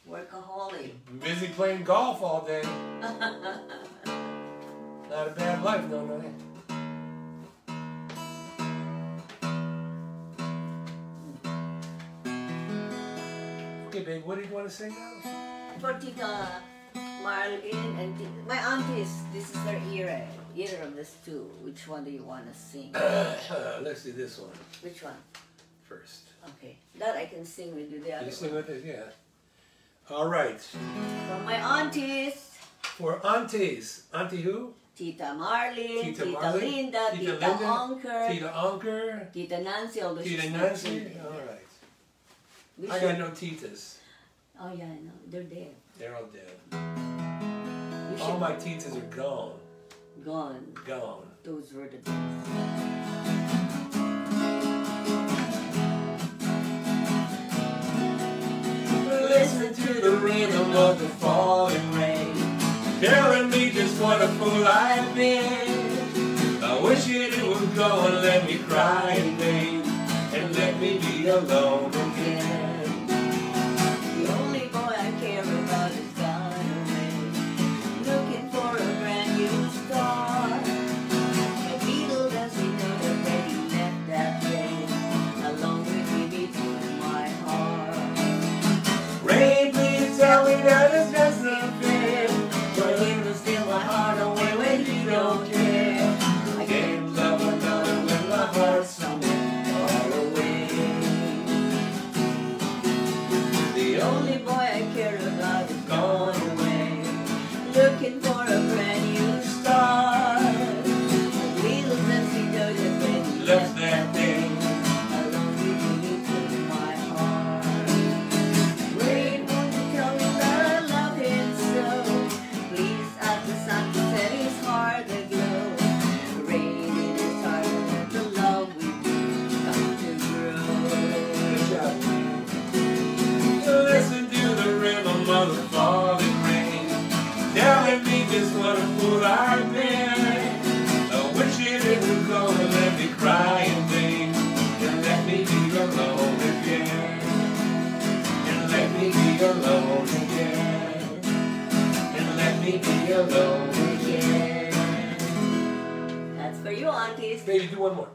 Workaholic. Busy playing golf all day. <laughs> Not a bad life, No No. Okay, babe, what do you want to say now? For Tita Marlene and Tita, my aunties, this is their era. Either of these two. Which one do you want to sing? <coughs> Let's do this one Which one? first. Okay. That I can sing with you. The other You sing one. with it, yeah. All right. For my aunties, For aunties, auntie who? Tita Marlene, Tita Marlene, Linda, Tita Onker, Tita, Tita Unker, Nancy, although Tita she's not Nancy. All right. We I should- got no titas. Oh yeah, I know. They're dead. They're all dead. All should my titas are gone. Gone. Gone. Those were the days. listen to the rhythm of the falling rain Telling me just what a fool I've been I wish it would go and let me cry in vain And let me be alone again. That's for you, aunties. Baby, do one more.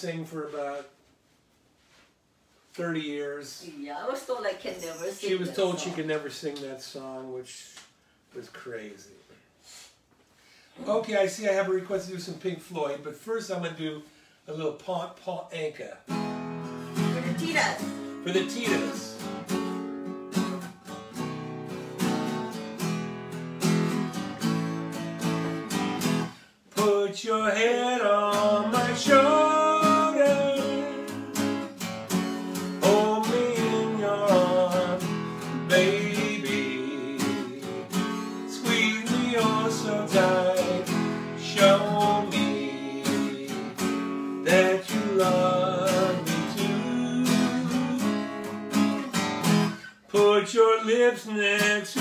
sing for about 30 years. Yeah, I was told I can never sing. She was told song. she could never sing that song, which was crazy. Okay, I see I have a request to do some Pink Floyd, but first I'm going to do a little Paul, Paul Anka. For the Titas. For the Titas. Put your head on my shoulder. Lips next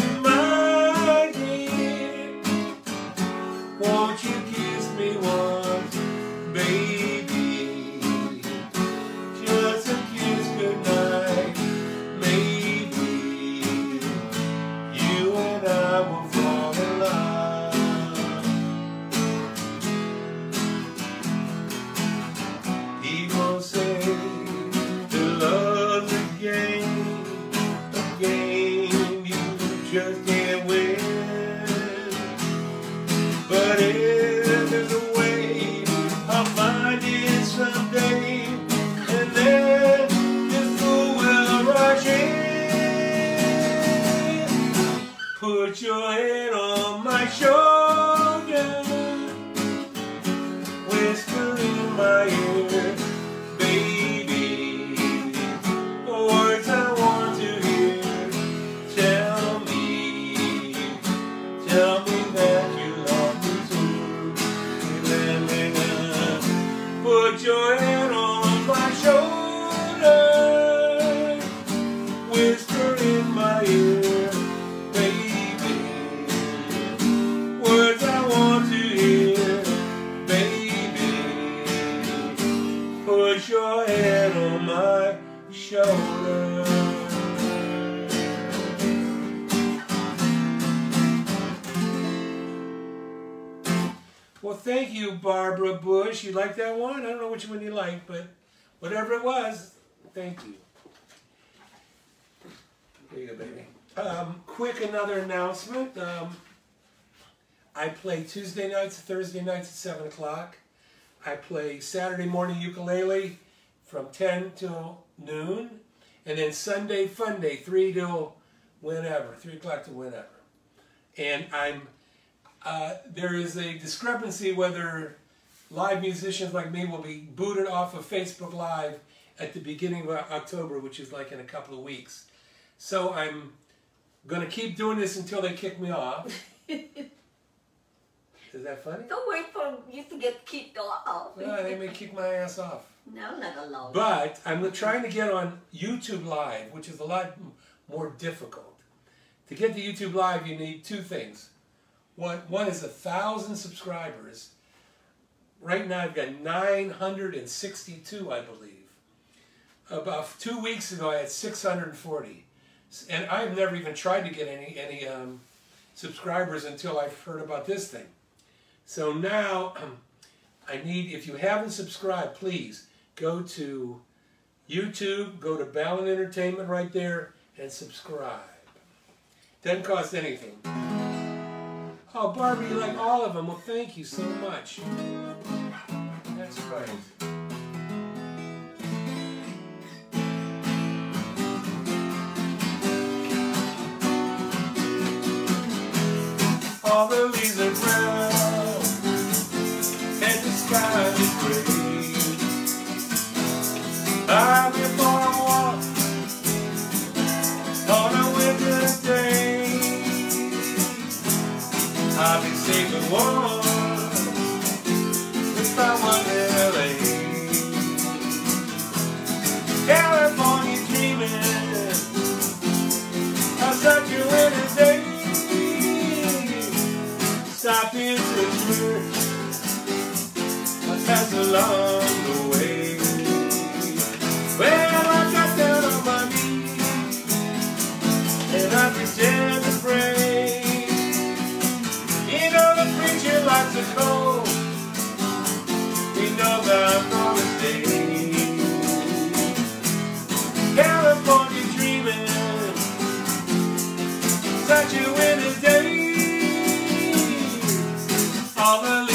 you, Barbara Bush. You like that one? I don't know which one you like, but whatever it was, thank you. Here you go, baby. Um, quick, another announcement. Um, I play Tuesday nights, Thursday nights at 7 o'clock. I play Saturday morning ukulele from 10 till noon. And then Sunday fun day, 3 till whenever, 3 o'clock to whenever. And I'm uh, there is a discrepancy whether live musicians like me will be booted off of Facebook Live at the beginning of October, which is like in a couple of weeks. So I'm going to keep doing this until they kick me off. <laughs> is that funny? Don't wait for you to get kicked off. No, they may kick my ass off. No, not allowed. But I'm trying to get on YouTube Live, which is a lot more difficult. To get to YouTube Live, you need two things. One, one is a thousand subscribers. Right now, I've got 962, I believe. About two weeks ago, I had 640, and I've never even tried to get any any um, subscribers until I've heard about this thing. So now, <clears throat> I need, if you haven't subscribed, please go to YouTube, go to Ballen Entertainment right there, and subscribe. Doesn't cost anything. Oh, Barbie, you like all of them. Well, thank you so much. That's right. All the leaves are brown and the sky is gray. I'm be safe and warm if I was in LA. California dreaming a. Stop in to church, I pass along We know the. California dreaming, such a winter day. All the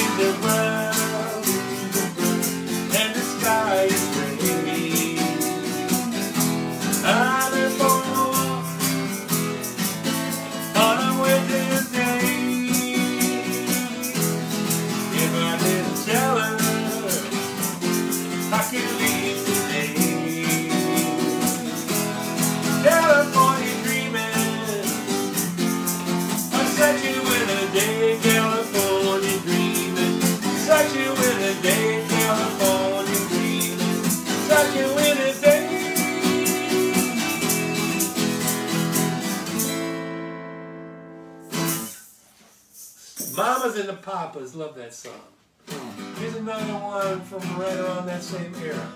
Mamas and the Papas love that song. Here's another one from right around that same era.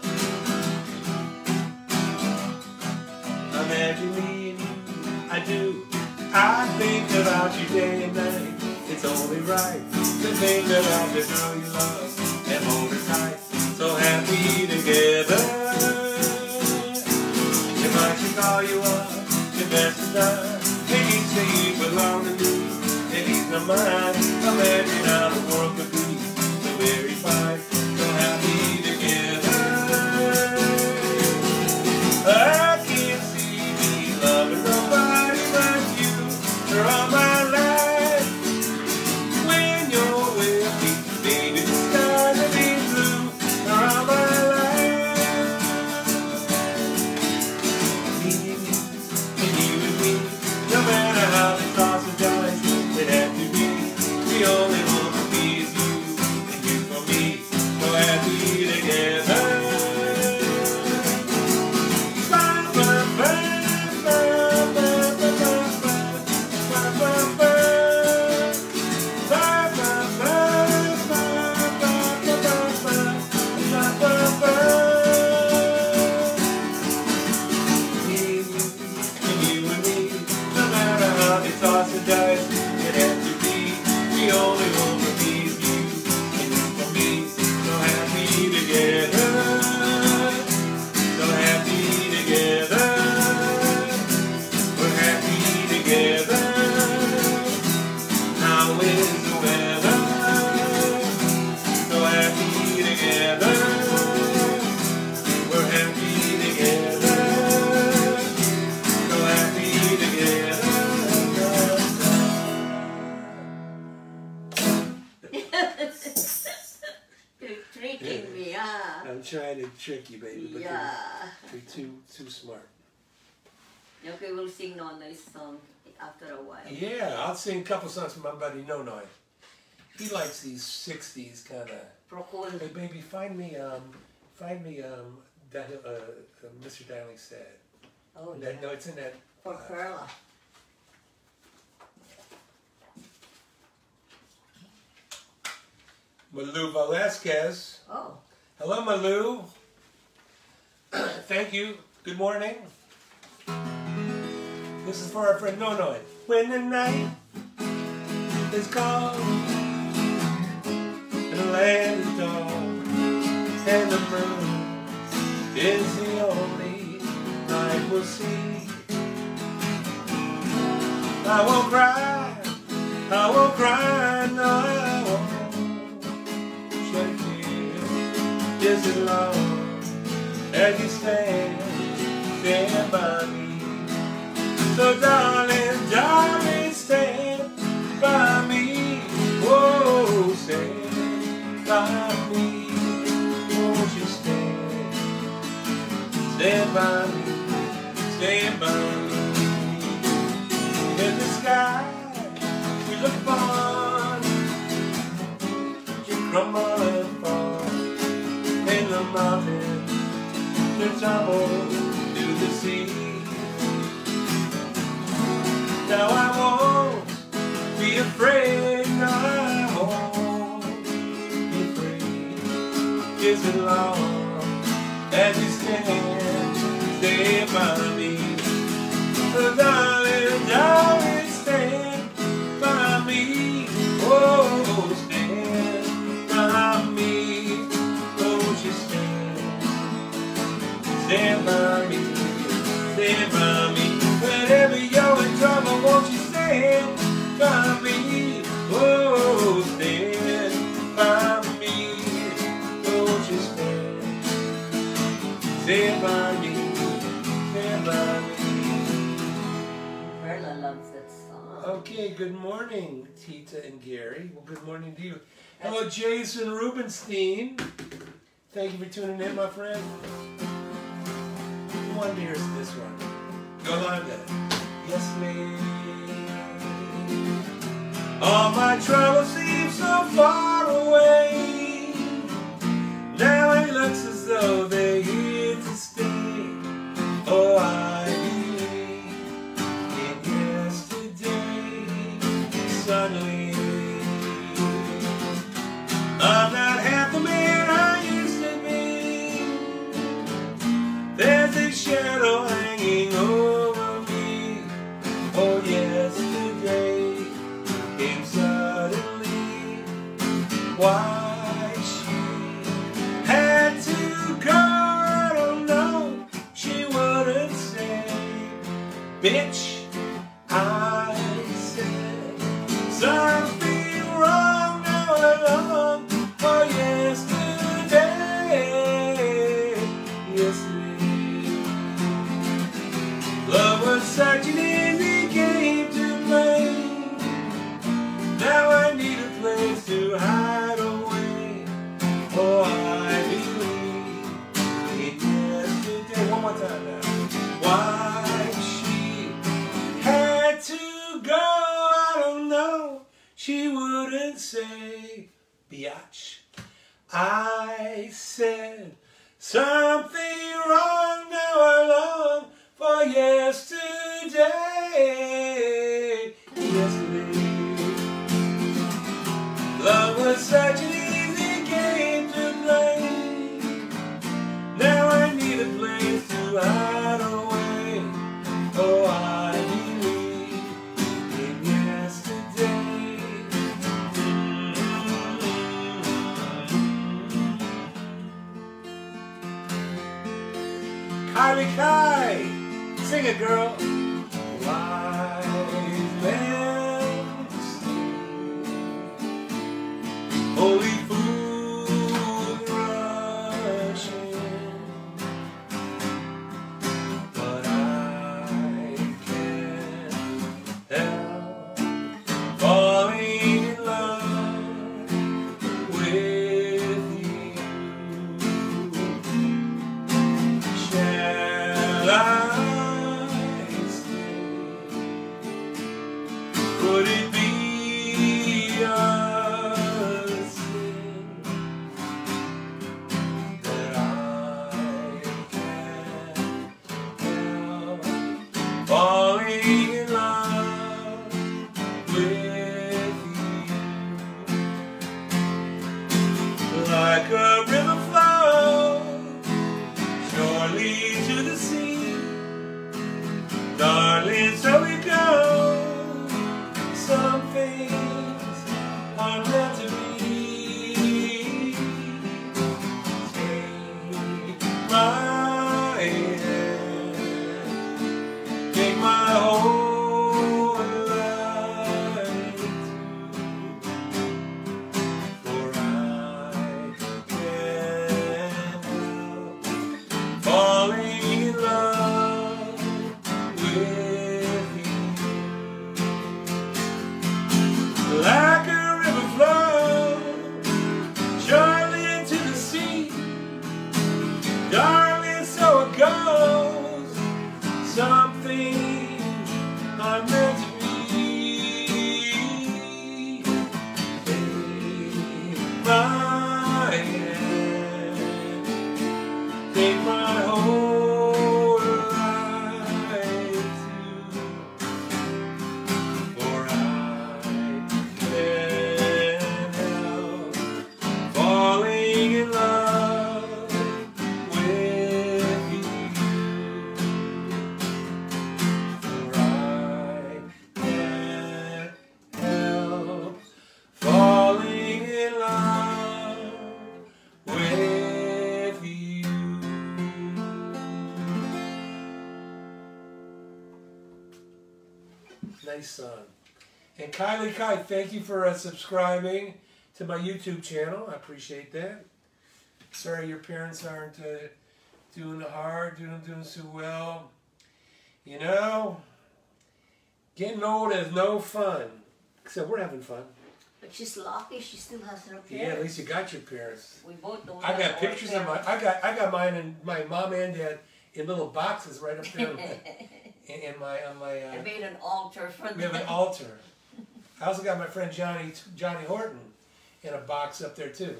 Imagine me and you, I do. I think about you day and night. It's only right to think about the girl you love and hold her tight. So happy together. If I should call you up, your best is done. You say you belong to me, he's not mine. Imagine how the world could be so very fine, so happy sing a couple songs from my buddy Nonoy. He likes these '60s kind of. Hey, baby, find me um, find me um, that uh, uh, Mr. Darling said. Oh, yeah. No, it's in that. For uh, Perla. Malou Velasquez. Oh. Hello, Malou. Thank you. Good morning. This is for our friend Nonoy. When the night is cold and the land is dark and the moon is the only light we'll see. I won't cry, I won't cry, no, I won't shed a tear just as long as you stand, stand by me. So darling, darling, stand by me. Oh, stand by me. Won't you stand? Stand by me. Stand by me. In the sky, we look upon you crumble and fall. In the mountains, you tumble to the sea. Now I won't be afraid, no I won't be afraid. Just as long as you stand, stand by me. So darling, darling, stand by me. Oh, stand by me. Won't you stand? Stand by me. Stand by me. Whenever you're in trouble, won't you stand by me? Oh, stand by me. Won't you stand? Stand by me. Stand by me. Perla loves that song. Okay, good morning, Tita and Gary. Well, good morning to you. Hello, Jason Rubenstein. Thank you for tuning in, my friend. To hear this one? Yolanda. Yes, me. All my troubles seem so far away. Now it looks as Nice song. And Kylie Kai, thank you for uh, subscribing to my YouTube channel. I appreciate that. Sorry your parents aren't uh, doing hard, doing doing so well. You know, getting old is no fun. Except we're having fun. But she's lucky she still has her parents. Yeah, at least you got your parents. We both don't I got pictures of my. I got I got mine and my mom and dad in little boxes right up there <laughs> in, in my on my. I Uh, made an altar for we have an altar. I also got my friend Johnny Johnny Horton in a box up there too.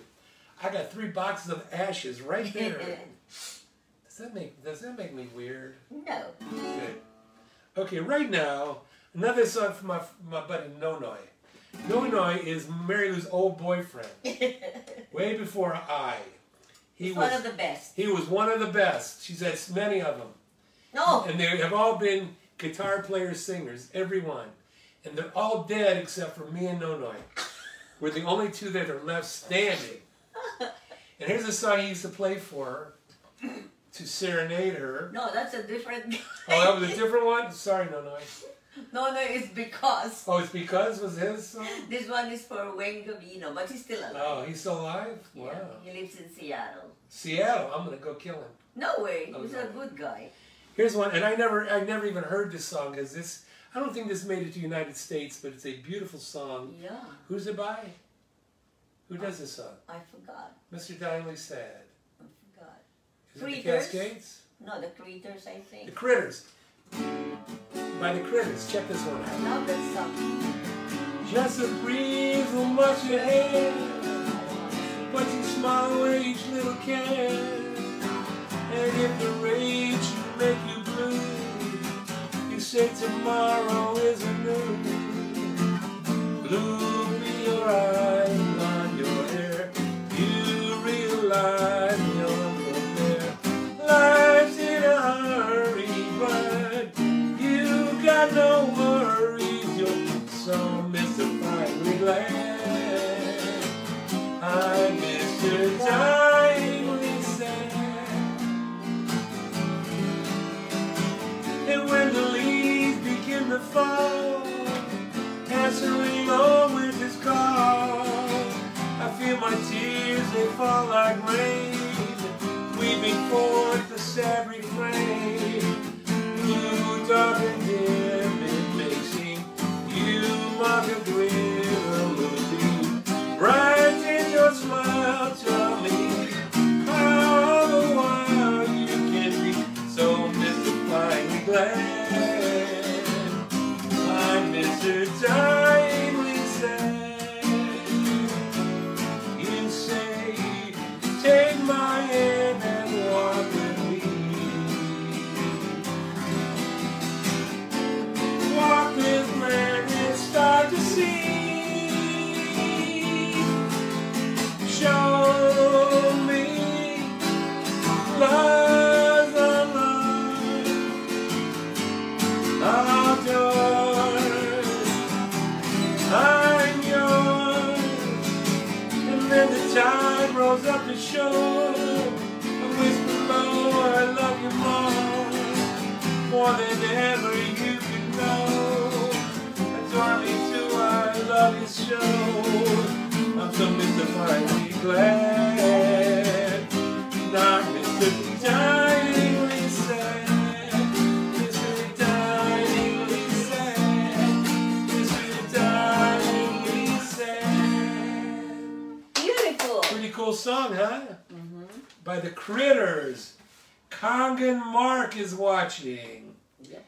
I got three boxes of ashes right <laughs> there. does that make Does that make me weird? no. Good. Okay, right now another song from my my buddy Nonoy. Nonoi is Mary Lou's old boyfriend. <laughs> Way before I. He He's was one of the best. he was one of the best. She's had many of them. No. And they have all been guitar players, singers, everyone. And they're all dead except for me and Nonoy. We're the only two that are left standing. And here's a song he used to play for her to serenade her. No, that's a different guy. Oh, that was a different one? Sorry, Nonoy. No, no, it's because. Oh, it's because was his song? This one is for Wayne Gavino, but he's still alive. Oh, he's still alive? Wow. Yeah, he lives in Seattle. Seattle, I'm gonna go kill him. No way, Oh, he's a good guy. Here's one, and I never, I never even heard this song because this, I don't think this made it to the United States, but it's a beautiful song. Yeah, Who's it by? Who does this song? I forgot. Mr. Dieingly Sad. I forgot. Is it the? Cascades? No, the Critters, I think. The. Critters. By the Critters. Check this one I out. love that song. Just a breeze will wash your hair, but you smile away each little care. And if the rage make you blue, you say tomorrow isn't new. Blue be your eyes, fall, answering on winter's call, I feel my tears, they fall like rain, weaving forth the sad refrain. Dark, and dim, it may seem you mark a glitter moonbeam. Bright in your smile, love's alive. Outdoors, I'm yours. And the tide rolls up the shore. I whisper low, I love you more, more than ever you could know. Me too, I love you so. I'm so glad. Song, huh? Mm-hmm. By the Critters. Kangen Mark is watching. Yep.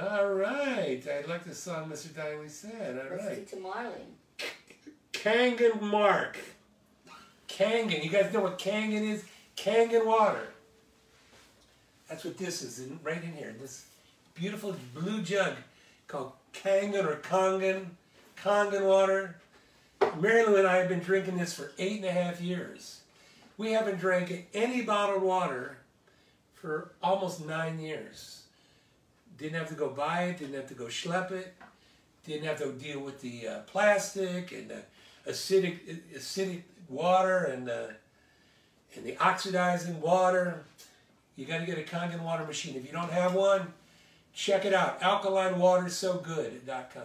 All right. I like the song Mr. Dieingly Sad. All Let's right. to Marlin. Kangen Mark. Kangen. You guys know what Kangen is? Kangen water. That's what this is, in, right in here. This beautiful blue jug called Kangen or Kangen. Kangen water. Mary Lou and I have been drinking this for eight and a half years. We haven't drank any bottled water for almost nine years. Didn't have to go buy it, didn't have to go schlep it, didn't have to deal with the uh, plastic and the acidic acidic water and the and the oxidizing water. You got to get a Kangen water machine. If you don't have one, check it out. Alkaline water so good at .com.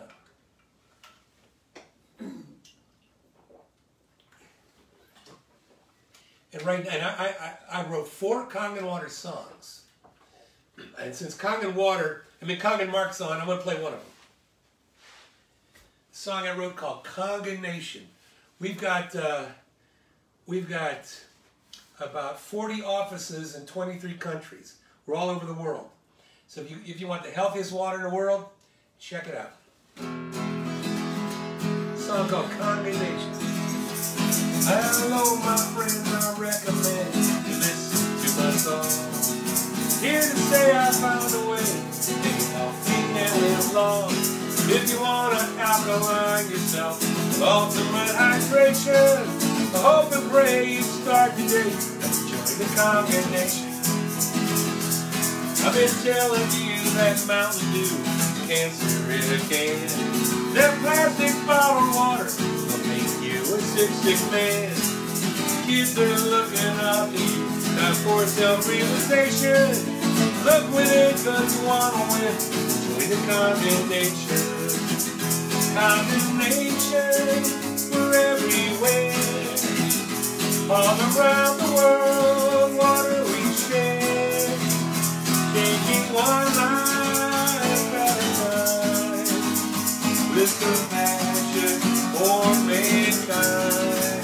And right, and I, I, I wrote four Kangen water songs. And since Kangen water, I mean Kangen Mark's on, I'm gonna play one of them. song I wrote called Kangen Nation. We've got uh, we've got about 40 offices in 23 countries. We're all over the world. So if you if you want the healthiest water in the world, check it out. song called Kangen Hello, my friends, I recommend you listen to my song. Here to say I found a way to it healthy and live long. If you want to alkaline yourself, ultimate hydration, I hope and pray you start today and join the Kangen Nation. I've been telling you that Mountain Dew cancer in a can. That plastic bottled water will make you a sick, sick man. Kids are looking up to you, time for self-realization. Look within, cause you wanna win. Join the Kangen Nation. Condemnation for everywhere. All around the world, water we share. Taking one life at a time. With compassion for mankind.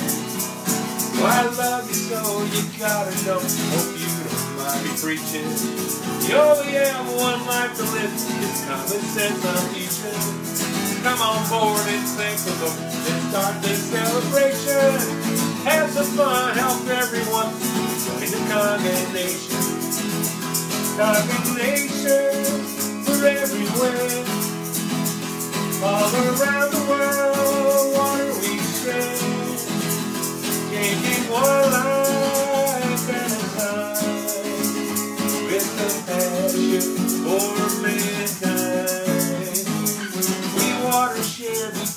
Oh, I love you so, you gotta know. Hope you don't mind me preaching. You only have one life to live. It's common sense I'm teaching. Come on board and thank the Lord. Let's start this celebration. Have some fun, help everyone. Join the condemnation. Condemnation for everywhere. All around the world, water we share. Taking one life at a time. With compassion for mankind.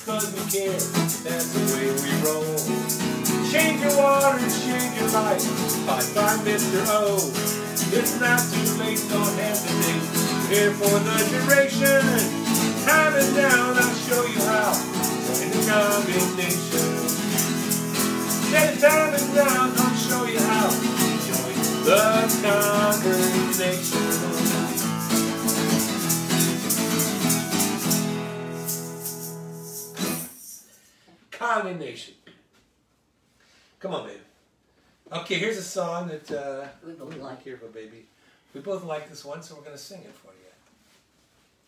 Because we care. That's the way we roll. Change your water, change your life. Bye bye, Mr. O. It's not too late, don't hesitate. Here for the duration. Time is down, I'll show you how. In the Kangen Nation. Yeah, time is down, I'll show you how. Join the Kangen Nation. Kangen Nation. Come on, baby. Okay, here's a song that uh, We both like here for baby. We both like this one, so we're gonna sing it for you.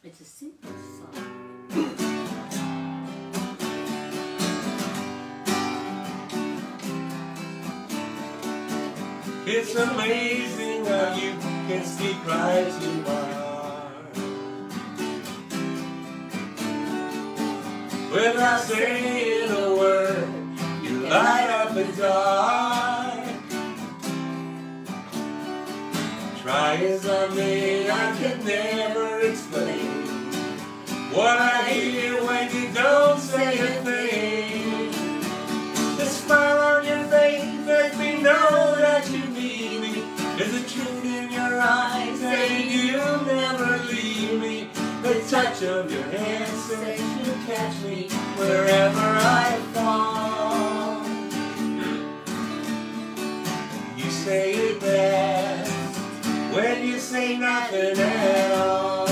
It's a simple song. It's amazing how you can speak right to my heart Without saying a word, you light up the dark. Try as I may, I can never explain what I hear when you don't say a thing. The smile on your face lets me know that you need me. There's a truth in your eyes saying you'll never leave me. The touch of your hand says catch me wherever I fall. You say it best when you say nothing at all.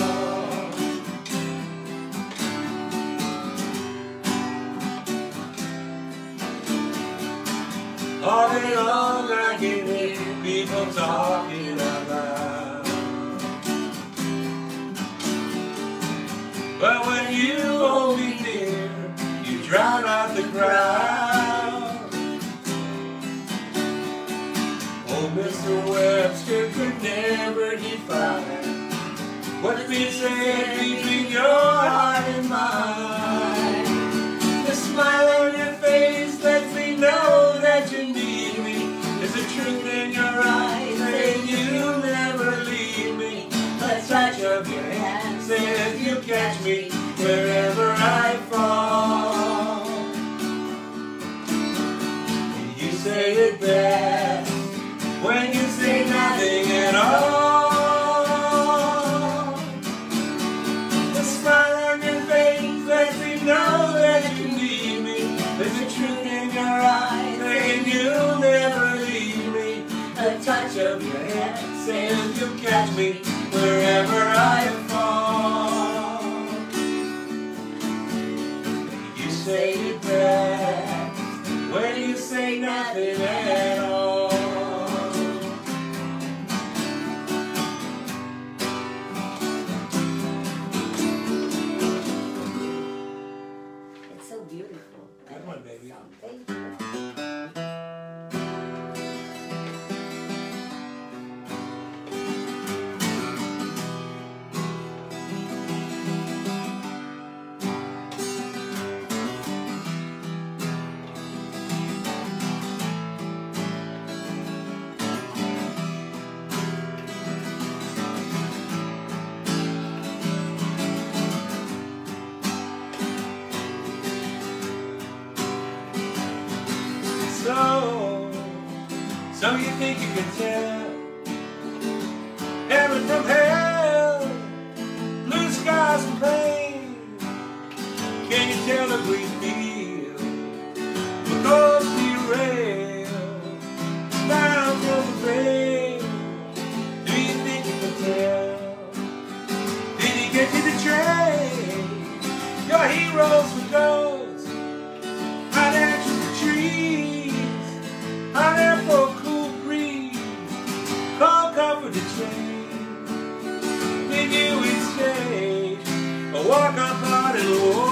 All day long I can hear people talking out But when you hold me near, you drown out the crowd. Oh, Mr. Webster could never define what's been said between your heart and mine. The smile on your face lets me know catch me wherever I fall. You say it best when you say nothing at all. The smile on your face lets me know that you need me. There's a truth in your eyes saying you'll never leave me. The touch of your hand saying you'll catch me wherever I fall. Say it best when you say nothing at all. can tell. Heaven from hell Blue skies from pain Can you tell the green field Because the rail Down from the rail Do you think you can tell? Did he get you the train? Your heroes were ghosts. Hot out the trees Hot out change. When you exchange a walk-off heart and war.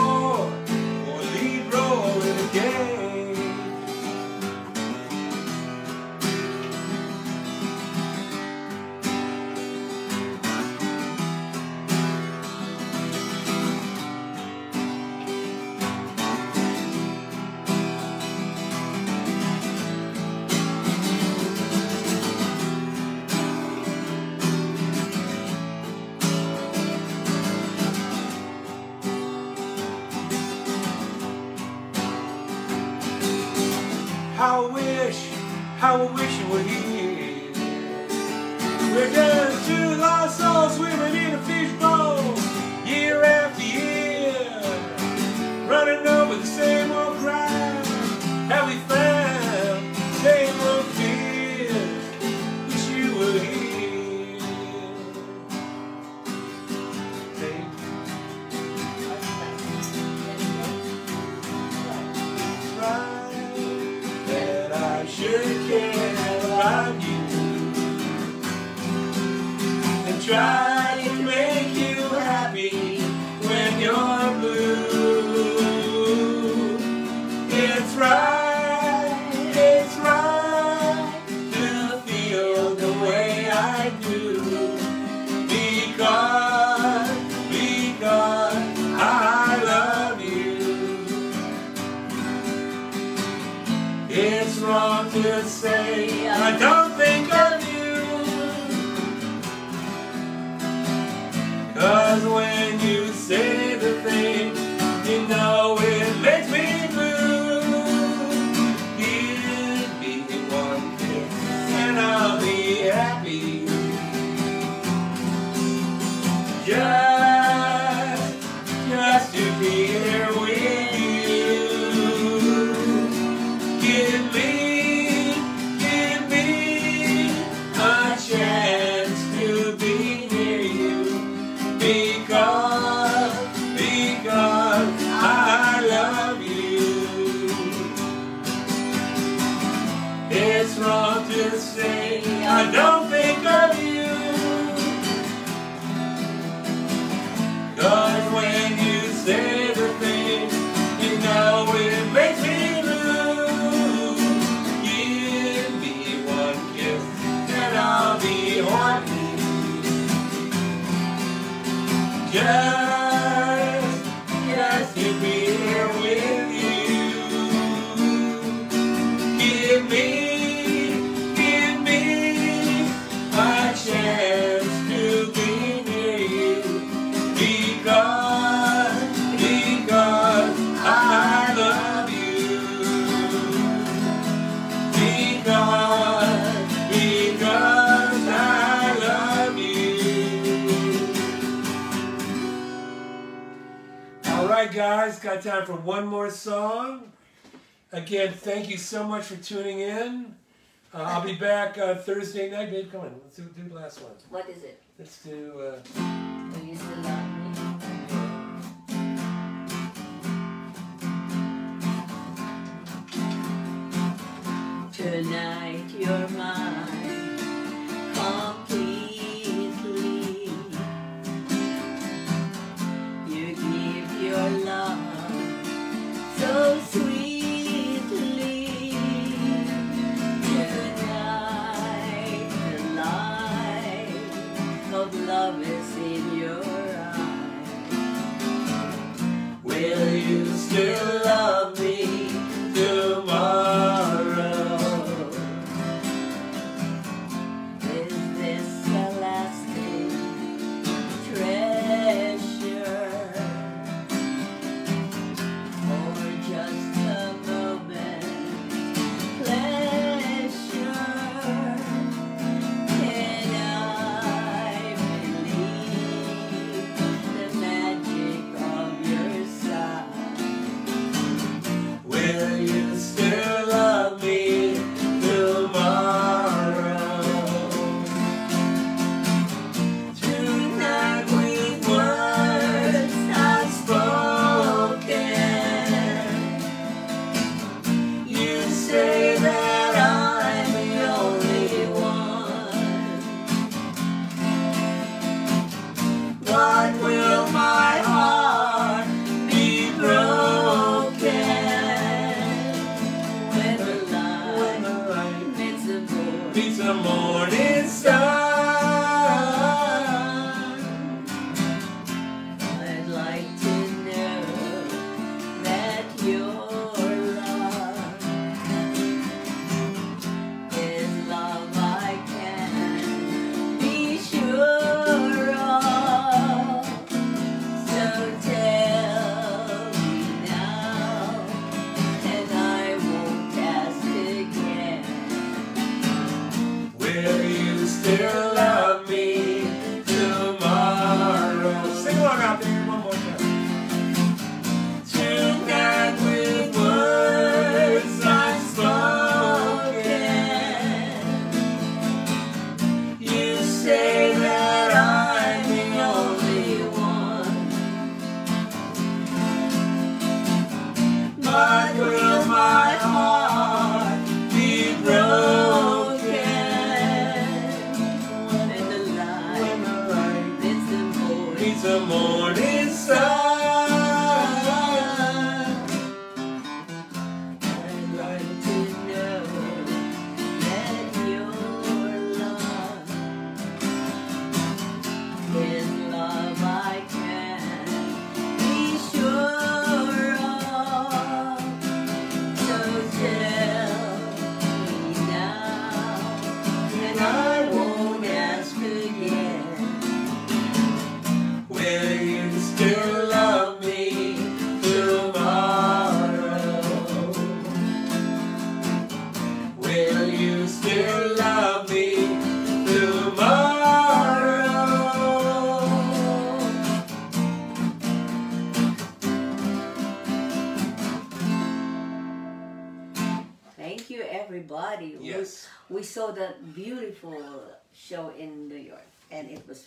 so much for tuning in. Uh, I'll be back uh, Thursday night. Babe, come on. Let's do, do the last one. What is it? Let's do. Uh, love is in you.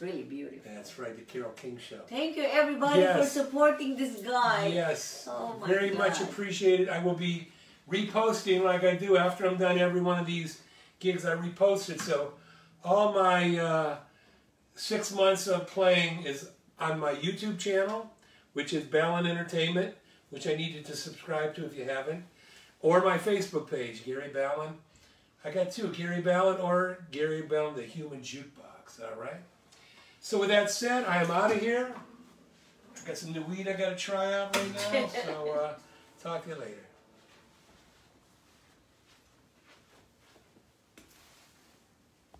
Really beautiful. That's right, the Carole King Show. Thank you, everybody, for supporting this guy. Yes, Oh my very much appreciated. I will be reposting like I do after I'm done every one of these gigs. I repost it, so all my uh, six months of playing is on my YouTube channel, which is Ballen Entertainment, which I need you to subscribe to if you haven't, or my Facebook page, Gary Ballen. I got two, Gary Ballen or Gary Ballen, the Human Jukebox. All right. So with that said, I am out of here. I got some new weed I got to try out right now. So uh, talk to you later.